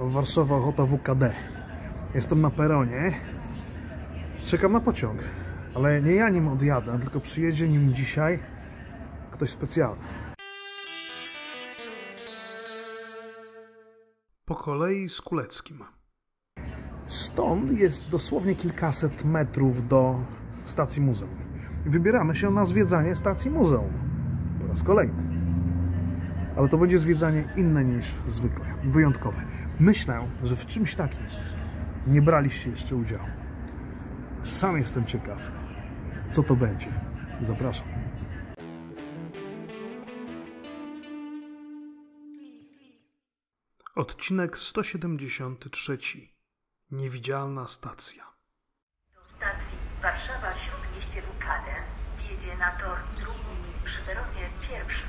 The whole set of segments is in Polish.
Warszawa Ochota WKD. Jestem na peronie. Czekam na pociąg. Ale nie ja nim odjadę, tylko przyjedzie nim dzisiaj ktoś specjalny. Po kolei z Kuleckim. Stąd jest dosłownie kilkaset metrów do stacji muzeum. Wybieramy się na zwiedzanie stacji muzeum. Po raz kolejny. Ale to będzie zwiedzanie inne niż zwykle, wyjątkowe. Myślę, że w czymś takim nie braliście jeszcze udziału. Sam jestem ciekaw, co to będzie. Zapraszam. Odcinek 173. Niewidzialna stacja. Do stacji Warszawa Śródmieście WKD wjedzie na tor drugi przy peronie pierwszym.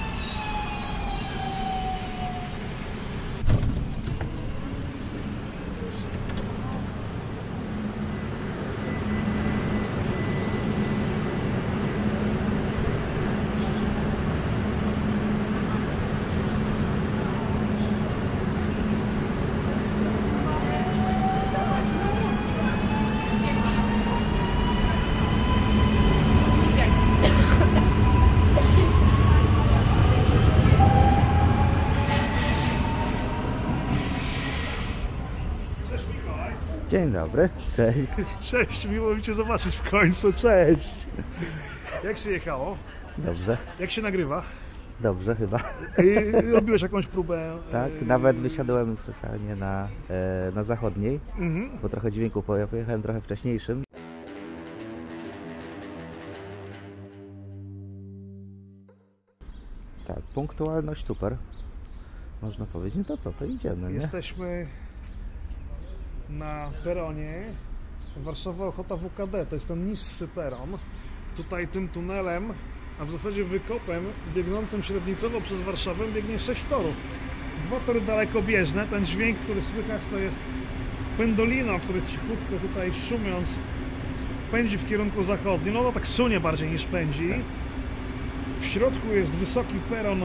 Dzień dobry, cześć. Cześć, miło mi Cię zobaczyć w końcu. Cześć. Jak się jechało? Dobrze, Jak się nagrywa? dobrze chyba. I robiłeś jakąś próbę? Tak, e, nawet wysiadłem specjalnie na, e, na zachodniej, Mhm. bo trochę dźwięku, bo ja pojechałem trochę wcześniejszym. Tak, punktualność super. Można powiedzieć, no to co, to idziemy, nie? Na peronie Warszawa Ochota WKD. To jest ten niższy peron. Tutaj tym tunelem, a w zasadzie wykopem biegnącym średnicowo przez Warszawę biegnie 6 torów. Dwa tory dalekobieżne. Ten dźwięk, który słychać, to jest pendolino, który cichutko tutaj szumiąc pędzi w kierunku zachodnim. No to tak sunie bardziej niż pędzi. W środku jest wysoki peron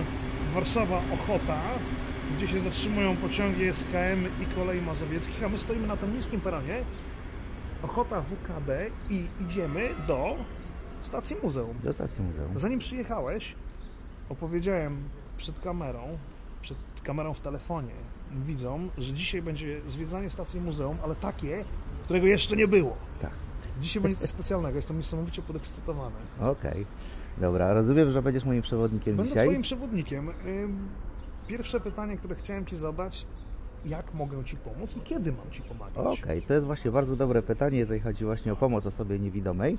Warszawa Ochota, gdzie się zatrzymują pociągi SKM i kolei mazowieckich, a my stoimy na tym niskim peronie Ochota WKD i idziemy do stacji muzeum. Do stacji muzeum. Zanim przyjechałeś, opowiedziałem przed kamerą, przed kamerą w telefonie widzom, że dzisiaj będzie zwiedzanie stacji muzeum, ale takie, którego jeszcze nie było. Tak. Dzisiaj będzie coś specjalnego, jestem niesamowicie podekscytowany. Okej, dobra, rozumiem, że będziesz moim przewodnikiem Będę dzisiaj. Twoim przewodnikiem. Pierwsze pytanie, które chciałem Ci zadać, jak mogę Ci pomóc i kiedy mam Ci pomagać? Okej, to jest właśnie bardzo dobre pytanie, jeżeli chodzi właśnie o pomoc osobie niewidomej.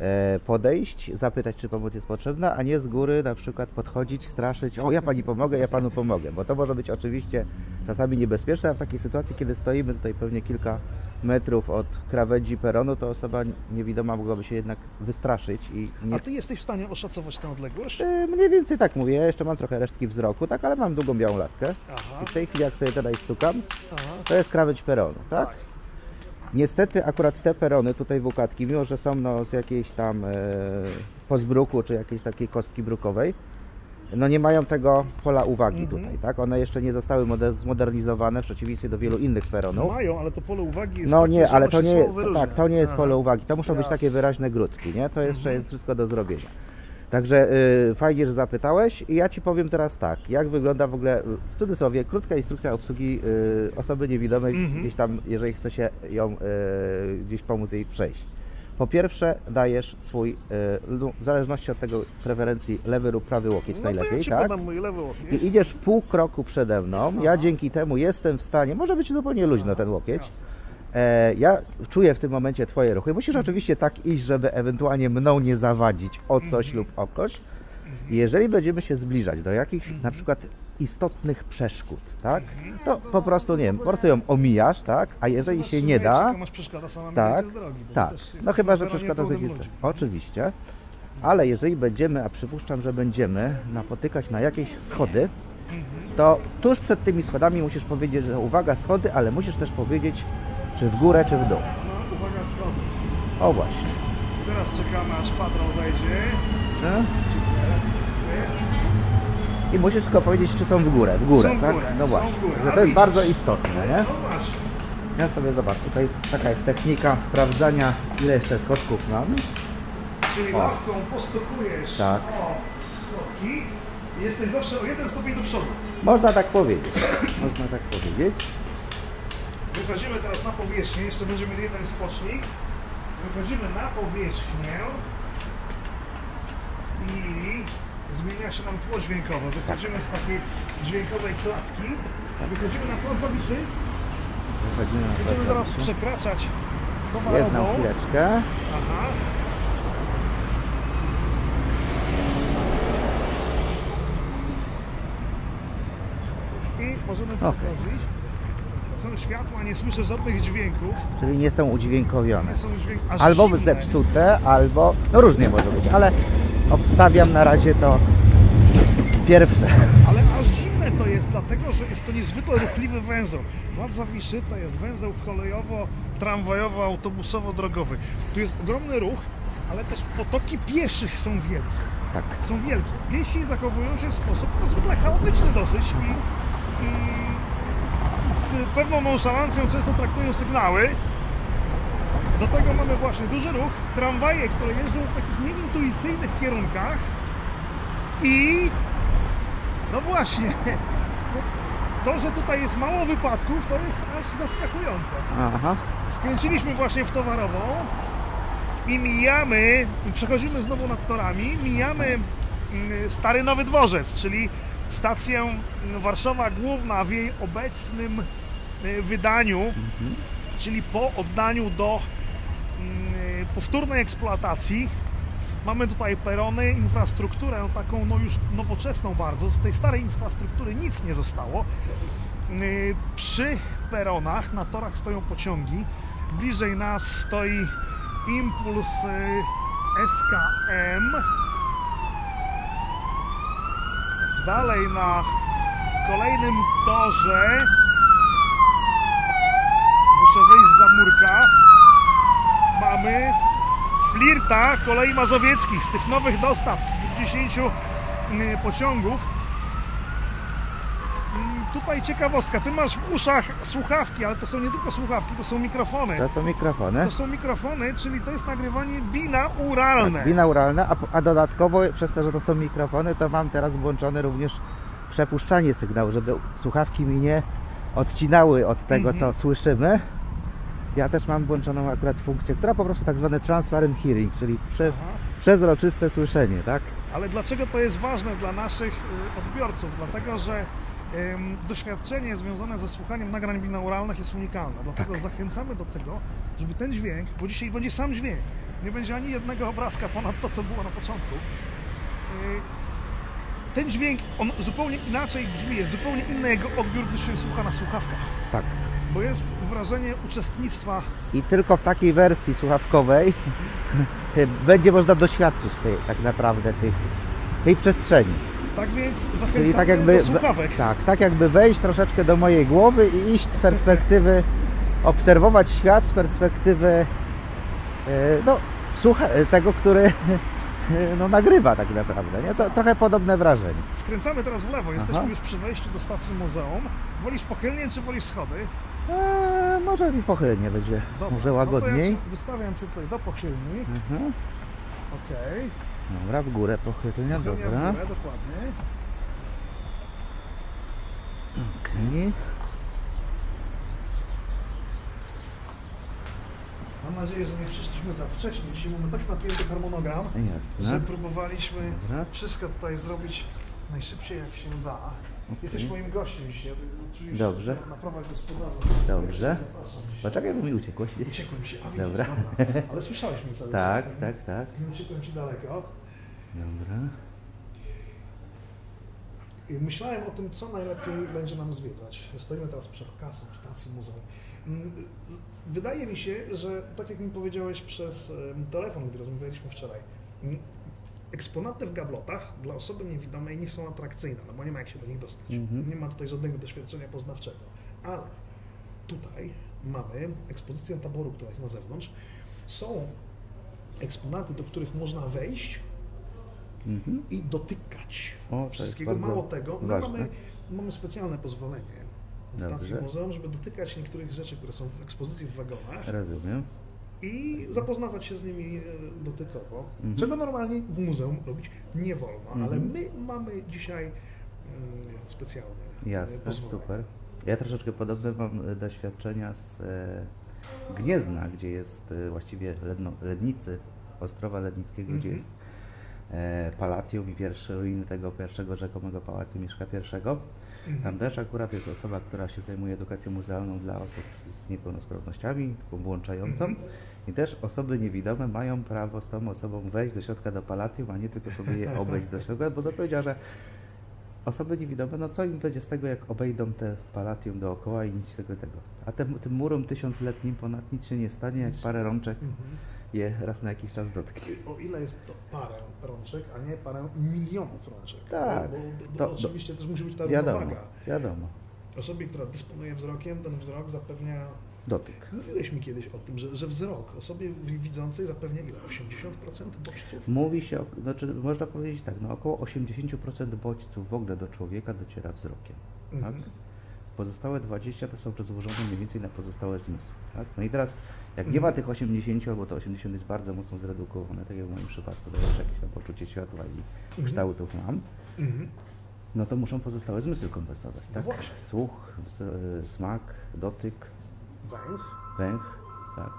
E, podejść, zapytać, czy pomoc jest potrzebna, a nie z góry na przykład podchodzić, straszyć, o ja pani pomogę, ja panu pomogę, bo to może być oczywiście czasami niebezpieczne, a w takiej sytuacji, kiedy stoimy tutaj pewnie kilka metrów od krawędzi peronu, to osoba niewidoma mogłaby się jednak wystraszyć i nie... A Ty jesteś w stanie oszacować tę odległość? E, Mniej więcej tak mówię, ja jeszcze mam trochę resztki wzroku, tak, ale mam długą białą laskę. Aha, I w tej chwili, jak sobie tutaj stukam, aha. to jest krawędź peronu, tak? Niestety akurat te perony tutaj w Ukatki, mimo że są no, z jakiejś tam e, pozbruku czy jakiejś takiej kostki brukowej, no nie mają tego pola uwagi Mhm. tutaj, tak? One jeszcze nie zostały moder- zmodernizowane w przeciwieństwie do wielu innych peronów. Mają, ale to pole uwagi jest No takie, nie, ale to nie, tak, to nie jest Aha. pole uwagi. To muszą być takie Jasne. wyraźne grudki, nie? To jeszcze Mhm. jest wszystko do zrobienia. Także y, fajnie, że zapytałeś i ja Ci powiem teraz tak, jak wygląda w ogóle, w cudzysłowie, krótka instrukcja obsługi y, osoby niewidomej, Mhm. gdzieś tam, jeżeli chce się ją y, gdzieś pomóc jej przejść. Po pierwsze, dajesz swój, y, lu- w zależności od tego preferencji, lewy lub prawy łokieć No ja najlepiej, Ci tak? mój lewy łokieć. I idziesz pół kroku przede mną. Ja Aha. dzięki temu jestem w stanie, może być zupełnie luźno ten łokieć. Jasne. E, ja czuję w tym momencie Twoje ruchy. Musisz oczywiście tak iść, żeby ewentualnie mną nie zawadzić o coś Mhm. lub o kogoś. I Jeżeli będziemy się zbliżać do jakichś na przykład istotnych przeszkód, tak? To po prostu nie wiem, po prostu ją omijasz, tak? A jeżeli się nie da, Jaka masz przeszkoda, sama mi tak, tak. No chyba, że przeszkoda z. Oczywiście. Ale jeżeli będziemy, a przypuszczam, że będziemy napotykać na jakieś schody, to tuż przed tymi schodami musisz powiedzieć, że uwaga, schody, ale musisz też powiedzieć, czy w górę, czy w dół. No, uwaga, schody. O właśnie. Teraz czekamy, aż patrol zajdzie. No, I musisz tylko powiedzieć, czy są w górę. W górę, Są w tak? górę, No właśnie. w. Że to jest bardzo istotne, nie? No. Ja sobie zobacz, tutaj taka jest technika sprawdzania, ile jeszcze schodków mam. Czyli O. laską postukujesz Tak. o schodki i jesteś zawsze o jeden stopień do przodu. Można tak powiedzieć. Można tak powiedzieć. Wychodzimy teraz na powierzchnię, jeszcze będziemy mieli jeden spocznik. Wychodzimy na powierzchnię i zmienia się nam tło dźwiękowe. Wychodzimy z takiej dźwiękowej klatki, wychodzimy na plan klawiszy, Wychodzimy na będziemy plac. przekraczać Jedną towarową. chwileczkę. Aha. I możemy przechodzić. Są światła, nie słyszę żadnych dźwięków. Czyli nie są udźwiękowione. Nie są dźwięk... aż Albo zimne. zepsute, albo... No różnie może być, ale obstawiam na razie to pierwsze. Ale aż dziwne to jest, dlatego że jest to niezwykle ruchliwy węzeł. Plac Zawiszy to jest węzeł kolejowo-tramwajowo-autobusowo-drogowy. Tu jest ogromny ruch, ale też potoki pieszych są wielkie. Tak. Są wielkie. Piesi zachowują się w sposób niezwykle chaotyczny dosyć i, i z pewną nonszalancją często traktują sygnały. Do tego mamy właśnie duży ruch, tramwaje, które jeżdżą w takich nieintuicyjnych kierunkach i no właśnie, to, że tutaj jest mało wypadków, to jest aż zaskakujące. Aha. Skręciliśmy właśnie w towarową i mijamy, przechodzimy znowu nad torami, mijamy mm, Stary Nowy Dworzec, czyli stację mm, Warszawa Główna w jej obecnym y, wydaniu, czyli po oddaniu do mm, powtórnej eksploatacji. Mamy tutaj perony, infrastrukturę taką no już nowoczesną bardzo. Z tej starej infrastruktury nic nie zostało. Yy, Przy peronach na torach stoją pociągi. Bliżej nas stoi Impuls SKM. Dalej na kolejnym torze zamurka. Mamy flirta kolei mazowieckich z tych nowych dostaw 10 yy, pociągów. Mm, Tutaj ciekawostka, ty masz w uszach słuchawki, ale to są nie tylko słuchawki, to są mikrofony. To są mikrofony. To są mikrofony, czyli to jest nagrywanie binauralne. Tak, binauralne, a, a dodatkowo przez to, że to są mikrofony, to mam teraz włączone również przepuszczanie sygnału, żeby słuchawki mi nie odcinały od tego, Mhm. co słyszymy. Ja też mam włączoną akurat funkcję, która po prostu tak zwany transparent hearing, czyli prze, przezroczyste słyszenie, tak? Ale dlaczego to jest ważne dla naszych y, odbiorców? Dlatego, że doświadczenie związane ze słuchaniem nagrań binauralnych jest unikalne. Dlatego Tak. zachęcamy do tego, żeby ten dźwięk, bo dzisiaj będzie sam dźwięk, nie będzie ani jednego obrazka ponad to, co było na początku. Y, Ten dźwięk, on zupełnie inaczej brzmi, jest zupełnie inny jego odbiór, gdy się słucha na słuchawkach. Tak. Bo jest wrażenie uczestnictwa I tylko w takiej wersji słuchawkowej będzie można doświadczyć tej, tak naprawdę tych, tej przestrzeni. Tak więc zachęcamy Czyli tak jakby, do słuchawek. tak, tak jakby wejść troszeczkę do mojej głowy i iść z perspektywy, obserwować świat z perspektywy e, no, słucha, tego, który no, nagrywa tak naprawdę. Nie? To trochę podobne wrażenie. Skręcamy teraz w lewo, jesteśmy Aha. już przy wejściu do stacji muzeum. Wolisz pochylnie czy wolisz schody? E, może mi pochylnie będzie, Dobra, może No łagodniej. to ja wystawiam cię tutaj do pochylni. Mhm. Okej. Dobra, w górę pochylnia, Pochylnia w dobra. górę, dokładnie. Okej. Mam nadzieję, że nie przyszliśmy za wcześnie. Dzisiaj mamy tak napięty harmonogram, że Jasne. próbowaliśmy Dobra. wszystko tutaj zrobić najszybciej jak się da. Jesteś moim gościem dzisiaj. Oczywiście Dobrze. Na prawach gospodarza. Dobrze. Poczekaj, bo mi uciekłeś. Uciekłem się. A widzisz, Dobra. Ale słyszałeś mnie cały Tak, czas. tak, więc tak. Nie uciekłem ci daleko. Dobra. I Myślałem o tym, co najlepiej będzie nam zwiedzać. Stoimy teraz przed kasą stacji muzeum. Mm, Wydaje mi się, że tak jak mi powiedziałeś przez telefon, gdy rozmawialiśmy wczoraj, mm, eksponaty w gablotach dla osoby niewidomej nie są atrakcyjne, no bo nie ma jak się do nich dostać. Mhm. Nie ma tutaj żadnego doświadczenia poznawczego. Ale tutaj mamy ekspozycję taboru, która jest na zewnątrz. Są eksponaty, do których można wejść Mhm. i dotykać O, wszystkiego. Mało tego, mamy, mamy specjalne pozwolenie Dobrze. muzeum, żeby dotykać niektórych rzeczy, które są w ekspozycji w wagonach Rozumiem. I zapoznawać się z nimi e, dotykowo, Mhm. czego normalnie w muzeum robić nie wolno, ale Mhm. my mamy dzisiaj mm, specjalne e, Jasne, pozwolenie. super. Ja troszeczkę podobne mam e, doświadczenia z Gniezna, gdzie jest właściwie Ledno, Lednicy, Ostrowa Lednickiego, gdzie Mhm. jest e, Palatium i pierwsze ruiny tego pierwszego rzekomego pałacu Mieszka I. Mhm. Tam też akurat jest osoba, która się zajmuje edukacją muzealną dla osób z niepełnosprawnościami, taką włączającą. Mhm. I też osoby niewidome mają prawo z tą osobą wejść do środka do Palatium, a nie tylko sobie je obejść do środka, bo to powiedziała, że osoby niewidome, no co im będzie z tego, jak obejdą te Palatium dookoła i nic z tego tego. A tym, tym murom tysiącletnim ponad nic się nie stanie, jak parę rączek Mhm. Je raz na jakiś czas dotknie. O ile jest to parę rączek, a nie parę milionów rączek. Tak. Bo, bo, To- oczywiście też musi być ta Wiadomo, równowaga. wiadomo. Osobie, która dysponuje wzrokiem, ten wzrok zapewnia. Dotyk. Mówiłeś mi kiedyś o tym, że, że wzrok osobie widzącej zapewnia ile? 80% bodźców? Mówi się, znaczy można powiedzieć tak, no około 80% bodźców w ogóle do człowieka dociera wzrokiem. Tak? Mhm. Pozostałe 20 to są rozłożone mniej więcej na pozostałe zmysły. Tak? No i teraz, jak nie ma tych 80, albo to 80 jest bardzo mocno zredukowane, tak jak w moim przypadku, już jakieś tam poczucie światła i kształtów mam, Mhm. no to muszą pozostałe zmysły kompensować. No Tak? właśnie. Słuch, e, smak, dotyk, Węch. węch, tak.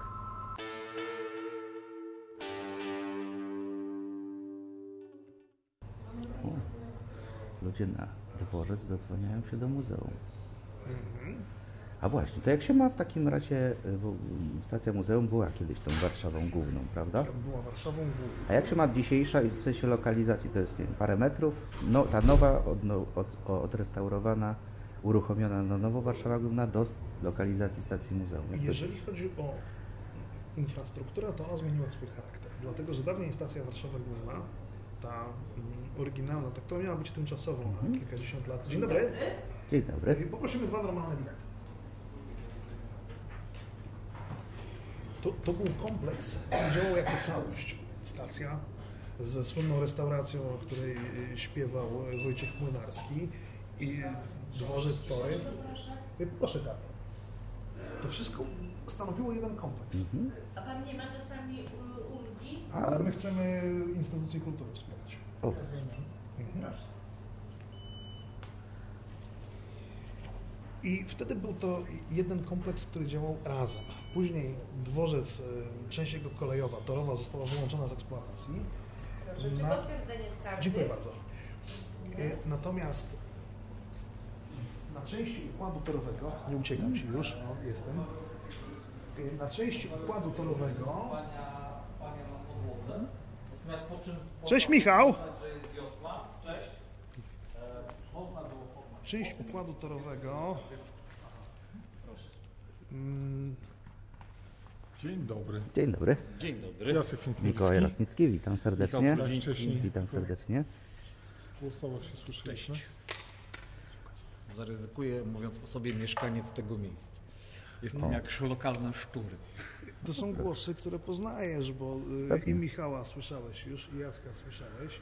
Ludzie na dworzec dodzwaniają się do muzeum. Mhm. A właśnie, to jak się ma w takim razie, y, bo y, stacja muzeum była kiedyś tą Warszawą główną, prawda? Była Warszawą główną. A jak się ma dzisiejsza, w sensie lokalizacji, to jest nie wiem, parę metrów, no, ta nowa, od, o- odrestaurowana, uruchomiona na nowo Warszawa główna do lokalizacji stacji muzeum. Jak to- Jeżeli chodzi o infrastrukturę, to ona zmieniła swój charakter. Dlatego, że dawniej stacja Warszawa Główna, ta mm, oryginalna, ta, która miała być tymczasową Mhm. na kilkadziesiąt lat. Dzień dobry. Dzień dobry. Poprosimy dwa normalne bilety. To, to był kompleks, który działał jako całość. Stacja ze słynną restauracją, o której śpiewał Wojciech Młynarski i dworzec Tory. Proszę kartę. To wszystko stanowiło jeden kompleks. Mhm. A pan nie ma czasami ulgi? A, Ale my chcemy instytucje kultury wspierać. o, Mhm. I wtedy był to jeden kompleks, który działał razem. Później dworzec, y, część jego kolejowa, torowa została wyłączona z eksploatacji. Proszę, czy Na- potwierdzenie skargi? Dziękuję bardzo. Y, Natomiast na części układu torowego, nie uciekam Ci już, o, jestem. Y, Na części układu torowego. Cześć Michał! Część układu torowego. Mm, Dzień dobry. dzień dobry. Dzień dobry. Jacek. Mikołaj Rotnicki, witam serdecznie. Witam serdecznie. w głosowach się słyszeliśmy. Zaryzykuję, mówiąc o sobie, mieszkaniec tego miejsca. Jestem O. jak lokalne szczury. To są głosy, które poznajesz, bo y, Pewnie. i Michała słyszałeś już, i Jacka słyszałeś.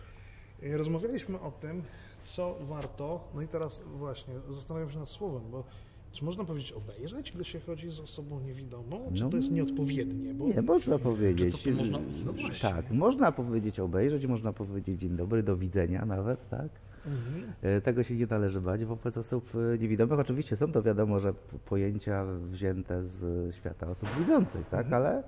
Y, Rozmawialiśmy o tym, co warto, no i teraz właśnie zastanawiam się nad słowem, bo czy można powiedzieć obejrzeć, gdy się chodzi z osobą niewidomą, czy No, to jest nieodpowiednie? Bo Nie, można powiedzieć. Czy co to można- no tak, można powiedzieć obejrzeć, można powiedzieć dzień dobry, do widzenia nawet, tak? Mhm. E, Tego się nie należy bać wobec osób e, niewidomych. Oczywiście są to wiadomo, że pojęcia wzięte z świata osób widzących, tak? Ale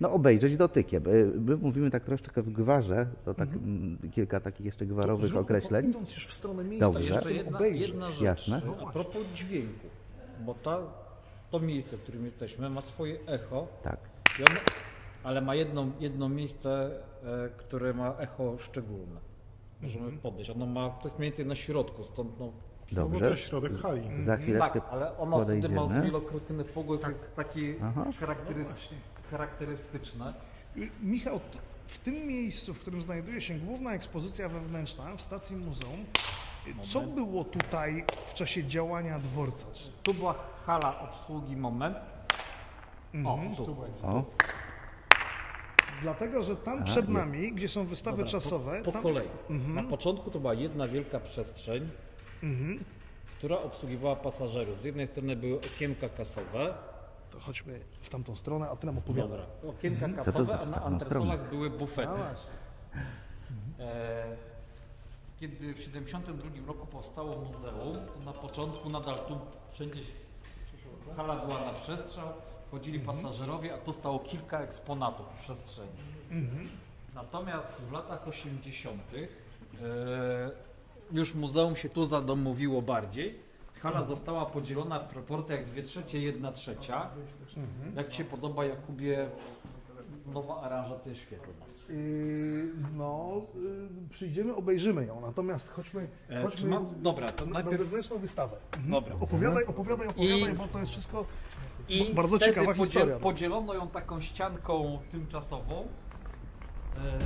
no obejrzeć dotykiem. E, My mówimy tak troszeczkę w gwarze, to tak mm, kilka takich jeszcze gwarowych zróbmy, określeń. Idąc już w stronę miejsca, Dobrze. Jeszcze jedna, obejrzeć. jedna rzecz. Jasne. A propos dźwięku. Bo ta, to miejsce, w którym jesteśmy, ma swoje echo, Tak. ono, ale ma jedno, jedno miejsce, e, które ma echo szczególne. Możemy podejść. Ono ma, to jest mniej więcej na środku, stąd no, No to Dobrze. środek hali. Za chwileczkę Tak, ale ona wtedy ma zwielokrotny pogłos, jest taki Aha. właśnie. charakterystyczny. I Michał, w tym miejscu, w którym znajduje się główna ekspozycja wewnętrzna w stacji muzeum, y, co było tutaj w czasie działania dworca? Tu była hala obsługi moment. O, tu. O, Dlatego, że tam A, przed jest. nami, gdzie są wystawy Dobra, czasowe, Po, po tam, kolei. Na początku to była jedna wielka przestrzeń, która obsługiwała pasażerów. Z jednej strony były okienka kasowe, to chodźmy w tamtą stronę, a ty nam opowiadaj. Dobra. Okienka to kasowe, znaczy a na antresolach były bufety. A właśnie. E, Kiedy w 1972 roku powstało muzeum, to na początku nadal tu wszędzie hala była na przestrzał, wchodzili pasażerowie, a tu stało kilka eksponatów w przestrzeni. Natomiast w latach 80. E, już muzeum się tu zadomowiło bardziej. Hala została podzielona w proporcjach 2 trzecie, 1 trzecia. Jak Ci się podoba, Jakubie, nowa aranżacja świetlna? Yy, no, yy, przyjdziemy, obejrzymy ją, natomiast chodźmy, E, chodźmy czy mam, dobra, to na, na najpierw zewnętrzną wystawę. Dobra. Opowiadaj, opowiadaj, opowiadaj, I- bo to jest wszystko I Ba- bardzo ciekawa historia. podzielono ją taką ścianką tymczasową. E,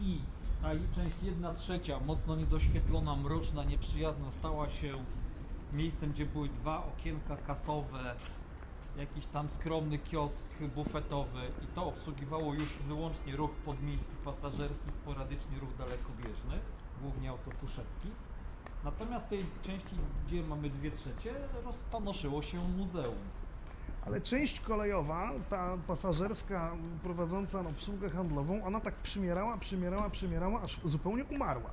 I ta część jedna trzecia, mocno niedoświetlona, mroczna, nieprzyjazna, stała się miejscem, gdzie były dwa okienka kasowe, jakiś tam skromny kiosk bufetowy i to obsługiwało już wyłącznie ruch podmiejski, pasażerski, sporadyczny ruch dalekobieżny, głównie autokuszetki. Natomiast tej części, gdzie mamy dwie trzecie, rozpanoszyło się muzeum. Ale część kolejowa, ta pasażerska prowadząca obsługę handlową, ona tak przymierała, przymierała, przymierała, aż zupełnie umarła.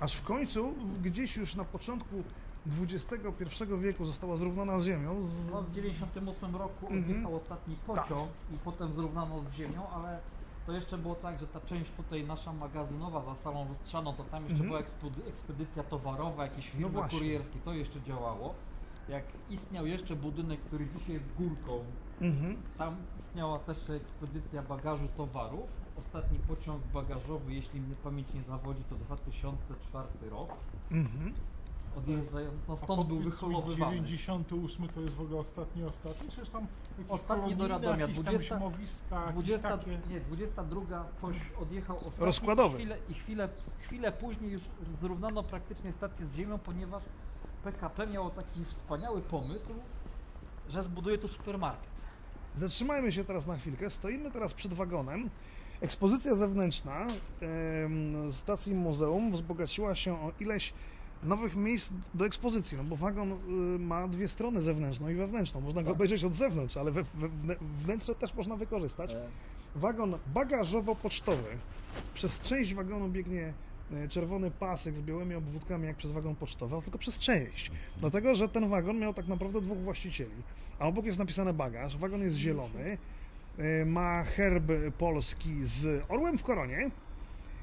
Aż w końcu, gdzieś już na początku XXI wieku została zrównana z ziemią. Z... No, w 98 roku Mhm. odjechał ostatni pociąg i potem zrównano z ziemią, ale to jeszcze było tak, że ta część tutaj nasza magazynowa za salą lustrzaną, to tam jeszcze Mhm. była ekspedy- ekspedycja towarowa, jakieś No firmy właśnie. kurierskie, to jeszcze działało. Jak istniał jeszcze budynek, który dzisiaj jest górką, Mhm. tam istniała też ekspedycja bagażu towarów. Ostatni pociąg bagażowy, jeśli mnie pamięć nie zawodzi, to 2004 rok. Mhm. Odjeżdżają, no A stąd był podpis wyholowywany. 98 to jest w ogóle ostatni, ostatni? Czyż tam jakieś Ostatni do Radomia, jakieś 20 tam zimowiska, jakieś 20, takie... nie, 22 coś odjechał ostatni Rozkładowy. i chwilę, i chwilę, chwilę później już zrównano praktycznie stację z ziemią, ponieważ PKP miało taki wspaniały pomysł, że zbuduje tu supermarket. Zatrzymajmy się teraz na chwilkę. Stoimy teraz przed wagonem. Ekspozycja zewnętrzna em, stacji muzeum wzbogaciła się o ileś nowych miejsc do ekspozycji, no bo wagon y, ma dwie strony, zewnętrzną i wewnętrzną. Można go Tak. obejrzeć od zewnątrz, ale we, we, wnętrze też można wykorzystać. E, Wagon bagażowo-pocztowy. Przez część wagonu biegnie e, czerwony pasek z białymi obwódkami jak przez wagon pocztowy, ale tylko przez część. Dlatego, że ten wagon miał tak naprawdę dwóch właścicieli. A obok jest napisane bagaż, wagon jest zielony, e, ma herb polski z orłem w koronie,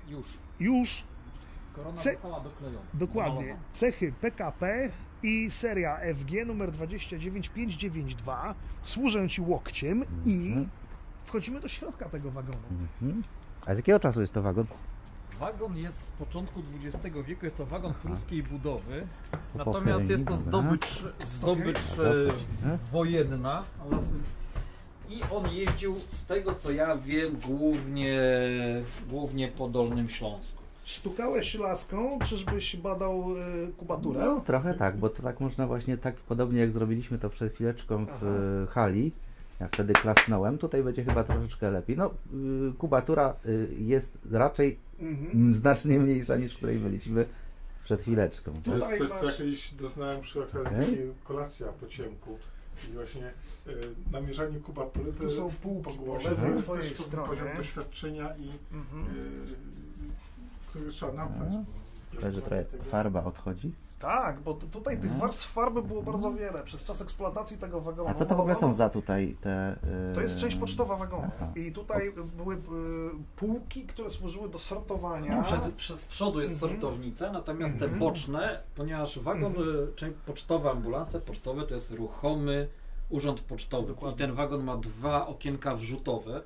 już. już Korona Ce- została doklejona. dokładnie domalowana. cechy PKP i seria FG numer 29592 służę Ci łokciem i wchodzimy do środka tego wagonu. Mhm. A z jakiego czasu jest to wagon? Wagon jest z początku XX wieku, jest to wagon pruskiej budowy, natomiast jest to zdobycz, zdobycz e, wojenna. oraz- I on jeździł z tego co ja wiem głównie, głównie po Dolnym Śląsku. Sztukałeś laską, czyżbyś badał y, kubaturę? No, trochę tak, bo to tak można właśnie tak podobnie jak zrobiliśmy to przed chwileczką w Aha. e, hali. Ja wtedy klasnąłem. Tutaj będzie chyba troszeczkę lepiej. No, y, kubatura y, jest raczej Mhm. mm, znacznie mniejsza niż w której byliśmy przed chwileczką. To jest coś, co jakieś doznałem przy okazji takiej kolacja po ciemku. I właśnie y, namierzanie kubatury to Tu są półki po po głosie. lewej To jest poziom doświadczenia i Mhm. y, który trzeba nabrać. Mhm. Także trochę farba odchodzi. Tak, bo t- tutaj tych Mhm. warstw farby było bardzo wiele. Przez czas eksploatacji tego wagonu. A co to w ogóle są za tutaj te... y, To jest część pocztowa wagonu. Aha. I tutaj były y, półki, które służyły do sortowania. Przed, przez przodu jest Mhm. sortownica, natomiast te Mhm. boczne, ponieważ wagon, Mhm. y, część pocztowa, ambulanse pocztowe to jest ruchomy urząd pocztowy. I ten wagon ma dwa okienka wrzutowe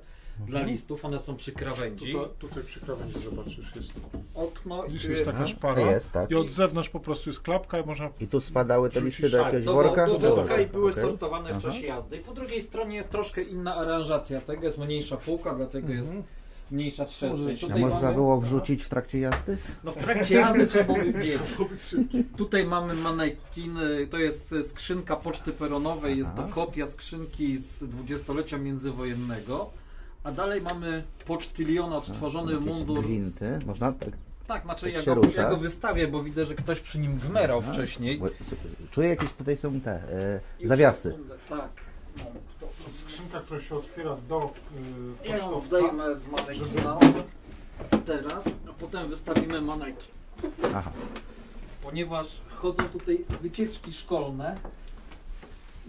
dla listów, one są przy krawędzi. Tutaj, tutaj przy krawędzi zobaczysz jest. Okno i tu jest jest taka szpara. Jest, tak. I od zewnątrz po prostu jest klapka i można I tu spadały te listy do tak, jakiegoś do, worka? do Do worka i były okej. sortowane w Aha. czasie jazdy. I po drugiej stronie jest troszkę inna aranżacja tego, jest mniejsza półka, dlatego jest Mhm. mniejsza przestrzeń. Tutaj można mamy, było wrzucić w trakcie jazdy? no w trakcie jazdy trzeba było biec. Tutaj mamy manekin, y, to jest skrzynka poczty peronowej, jest to Aha. kopia skrzynki z dwudziestolecia międzywojennego. A dalej mamy pocztyliona, odtworzony Jakieś mundur. Gwinty. Można tak. Tak, znaczy ja go, ja go wystawię, bo widzę, że ktoś przy nim gmerał wcześniej. Bo- Czuję jakieś tutaj są te e, zawiasy. sekundę, Tak. To Skrzynka, która się otwiera do y, Ja ją zdejmę z manekina teraz, a potem wystawimy manekin. Aha. Ponieważ chodzą tutaj wycieczki szkolne.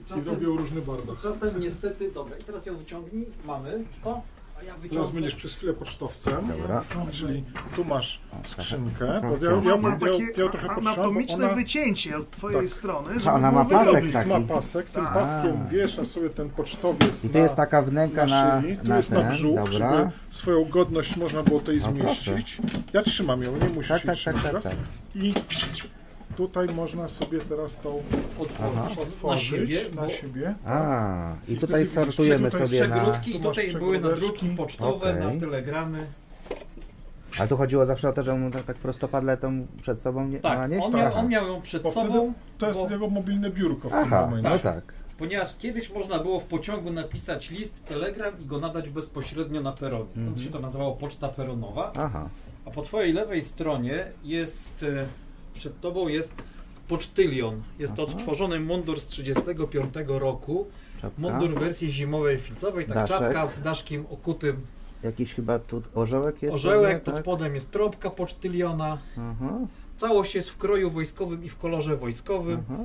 I I czasem, robią różny bardach. czasem niestety, dobra, i teraz ją wyciągnij, mamy to, a ja Teraz wyciągnę. będziesz przez chwilę pocztowcem. Dobra. Czyli tu masz skrzynkę. Bo ja, ja, Ma ja, takie ja, ja trochę anatomiczne ona wycięcie od twojej Tak. strony, żeby ona ma było pasek wyrobić. taki. ma pasek, tym Tak. paskiem wiesza sobie ten pocztowiec I tu na, jest taka wnęka na, szyi, tu na jest na ten. brzuch, Dobra. żeby swoją godność można było tutaj O, proszę. zmieścić. Ja trzymam ją, nie musisz Tak, jej tak, tak, trzymać tak, raz. tak. I tutaj można sobie teraz tą otworzyć Aha. na otworzyć siebie, na bo siebie. A, i I tutaj sortujemy tutaj sobie na. przegródki i tutaj były przegródeczki. nadruki pocztowe, Okej. na telegramy. A tu chodziło zawsze o to, że mu tak, tak prostopadle to przed sobą nie Tak, ma nieść? on miał, on miał ją przed Bo sobą, to jest bo- jego mobilne biurko w tym Aha, momencie. no tak. ponieważ kiedyś można było w pociągu napisać list, telegram i go nadać bezpośrednio na peronie. Stąd Mhm. się to nazywało poczta peronowa. Aha. A po twojej lewej stronie jest, e, przed tobą jest pocztylion. Jest to Aha. odtworzony mundur z 35 roku. Czapka. Mundur w wersji zimowej filcowej, tak Daszek. czapka z daszkiem okutym. Jakiś chyba tu orzełek jest? Orzełek, pod tak? spodem jest trąbka pocztyliona. Aha, Całość jest w kroju wojskowym i w kolorze wojskowym. aha.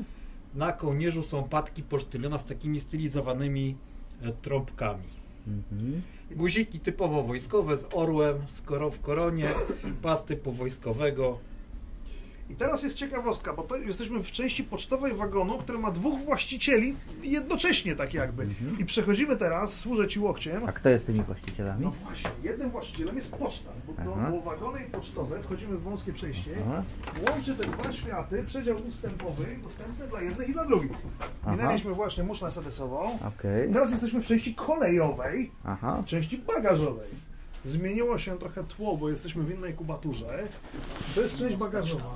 Na kołnierzu są patki pocztyliona z takimi stylizowanymi e, trąbkami. Mhm. Guziki typowo wojskowe z orłem, z koro w koronie, pas typu wojskowego. I teraz jest ciekawostka, bo to jesteśmy w części pocztowej wagonu, który ma dwóch właścicieli jednocześnie tak jakby. I przechodzimy teraz, służę ci łokciem. A kto jest tymi właścicielami? No właśnie, jednym właścicielem jest poczta, bo to Aha. było wagony i pocztowe, wchodzimy w wąskie przejście, Aha. łączy te dwa światy, przedział ustępowy, dostępny dla jednych i dla drugich. Aha. Minęliśmy właśnie muszlę sadesową. I teraz jesteśmy w części kolejowej, Aha. części bagażowej. Zmieniło się trochę tło, bo jesteśmy w innej kubaturze. To jest część bagażowa.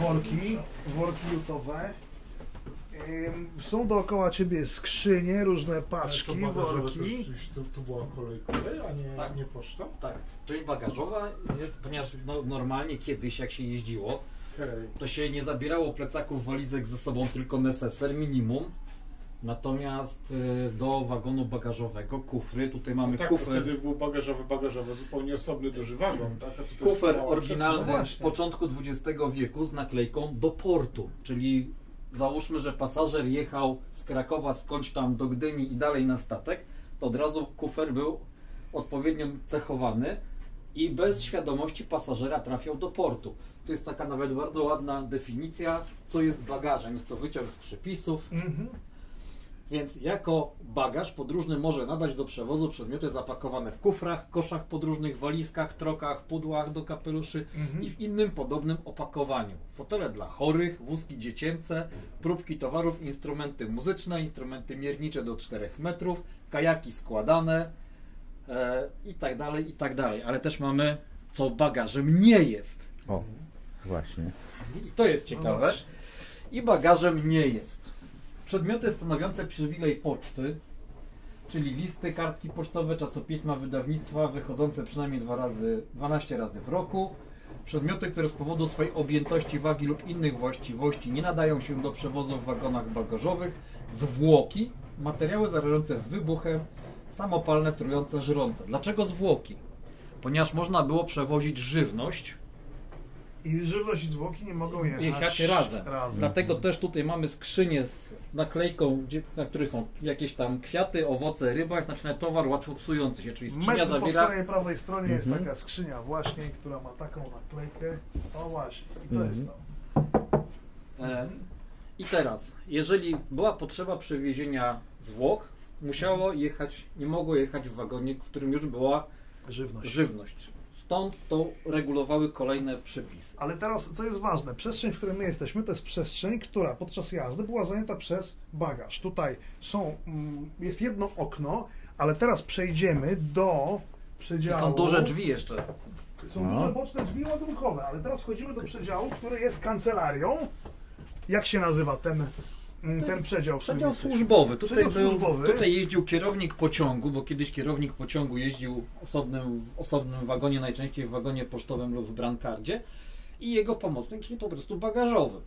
Worki, worki jutowe. Są dookoła ciebie skrzynie, różne paczki, To worki. To, to była kolej, kolej, a nie, Tak. nie poczta? Tak, część bagażowa jest, ponieważ no, normalnie kiedyś jak się jeździło, Okej. to się nie zabierało plecaków, walizek ze sobą, tylko neseser minimum. Natomiast y, do wagonu bagażowego kufry, tutaj mamy Tak, bo kufer, wtedy był bagażowy, bagażowy, zupełnie osobny duży wagon, tak? Kufer stała oryginalny No z początku XX wieku z naklejką do portu, czyli załóżmy, że pasażer jechał z Krakowa skądś tam do Gdyni i dalej na statek, to od razu kufer był odpowiednio cechowany i bez świadomości pasażera trafiał do portu. To jest taka nawet bardzo ładna definicja, co jest bagażem. Jest to wyciąg z przepisów, Mhm. Więc jako bagaż podróżny może nadać do przewozu przedmioty zapakowane w kufrach, koszach podróżnych, walizkach, trokach, pudłach do kapeluszy Mhm. i w innym podobnym opakowaniu. Fotele dla chorych, wózki dziecięce, próbki towarów, instrumenty muzyczne, instrumenty miernicze do 4 metrów, kajaki składane e, i tak dalej, i tak dalej. Ale też mamy, co bagażem nie jest. O, właśnie. I to jest No ciekawe. właśnie. I bagażem nie jest. Przedmioty stanowiące przywilej poczty, czyli listy, kartki pocztowe, czasopisma, wydawnictwa wychodzące przynajmniej dwa razy, 12 razy w roku. Przedmioty, które z powodu swojej objętości, wagi lub innych właściwości nie nadają się do przewozu w wagonach bagażowych. Zwłoki, materiały zarażające wybuchem, samopalne, trujące, żrące. Dlaczego zwłoki? Ponieważ można było przewozić żywność, I żywność i zwłoki nie mogą jechać, jechać razem. razem. Dlatego też tutaj mamy skrzynię z naklejką, gdzie, na której są jakieś tam kwiaty, owoce, ryba, jest napisane towar łatwo psujący się, czyli skrzynia Metr po zawiera... stronie prawej stronie jest Mhm. taka skrzynia właśnie, która ma taką naklejkę. O właśnie, i to Mhm. jest to. E, I teraz, jeżeli była potrzeba przewiezienia zwłok, musiało jechać, nie mogło jechać w wagonie, w którym już była Żywność. żywność. Stąd to regulowały kolejne przepisy. Ale teraz, co jest ważne, przestrzeń, w której my jesteśmy, to jest przestrzeń, która podczas jazdy była zajęta przez bagaż. Tutaj są, mm, jest jedno okno, ale teraz przejdziemy do przedziału. Są duże drzwi jeszcze. Są No. duże boczne drzwi ładunkowe, ale teraz wchodzimy do przedziału, który jest kancelarią. Jak się nazywa ten ten jest przedział. Przedział służbowy. Tutaj, Przedział był, służbowy. tutaj jeździł kierownik pociągu, bo kiedyś kierownik pociągu jeździł osobnym, w osobnym wagonie, najczęściej w wagonie pocztowym lub w brankardzie i jego pomocnik, czyli po prostu bagażowym.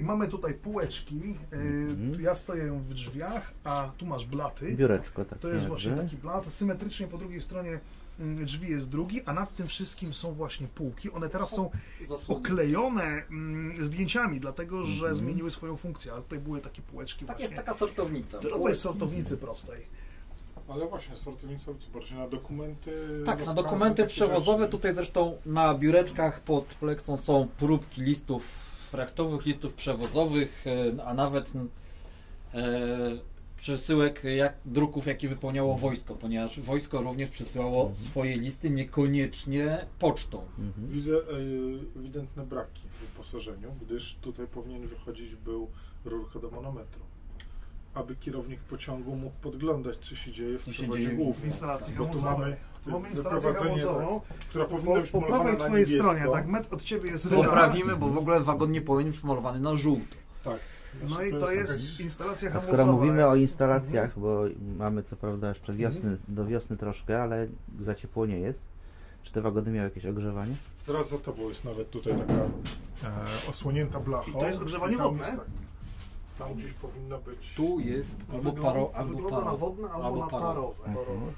I mamy tutaj półeczki. y, Mhm. Ja stoję w drzwiach, a tu masz blaty. Biureczko takie. To jest jakby. właśnie taki blat. Symetrycznie po drugiej stronie mm, drzwi jest drugi, a nad tym wszystkim są właśnie półki. One teraz są Zasłony. oklejone mm, zdjęciami, dlatego że Mhm. zmieniły swoją funkcję, ale tutaj były takie półeczki Tak właśnie. jest taka sortownica. To rodzaj sortownicy prostej. Ale właśnie, sortownica, zobaczcie, na dokumenty... Tak, na dokumenty przewozowe tutaj zresztą na biureczkach pod pleksą są próbki listów frachtowych, listów przewozowych, e, a nawet e, przesyłek jak, druków, jakie wypełniało wojsko, ponieważ wojsko również przysyłało swoje listy niekoniecznie pocztą. Mhm. Widzę e, ewidentne braki w wyposażeniu, gdyż tutaj powinien wychodzić był rurka do manometru. Aby kierownik pociągu mógł podglądać, co się dzieje w przewodzie głównym. W instalacji Bo tu mamy Mamy instalację wyprowadzenie, hamulcową. tak, która Po, powinna być po malowana prawej twojej stronie, tak metr od ciebie jest ryda. Poprawimy, bo w ogóle wagon nie powinien być pomalowany na żółto. Tak. No i to jest instalacja A hamozowa. skoro mówimy o instalacjach, bo mamy co prawda jeszcze wiosny, do wiosny troszkę, ale za ciepło nie jest. Czy te wagony miały jakieś ogrzewanie? Zaraz za tobą jest nawet tutaj taka e, osłonięta blachą. I to jest ogrzewanie wodne? jest tak- Tam gdzieś powinno być... Tu jest albo paro, albo paro. wodne albo, albo na parowe. parowe. Mhm. Parowe.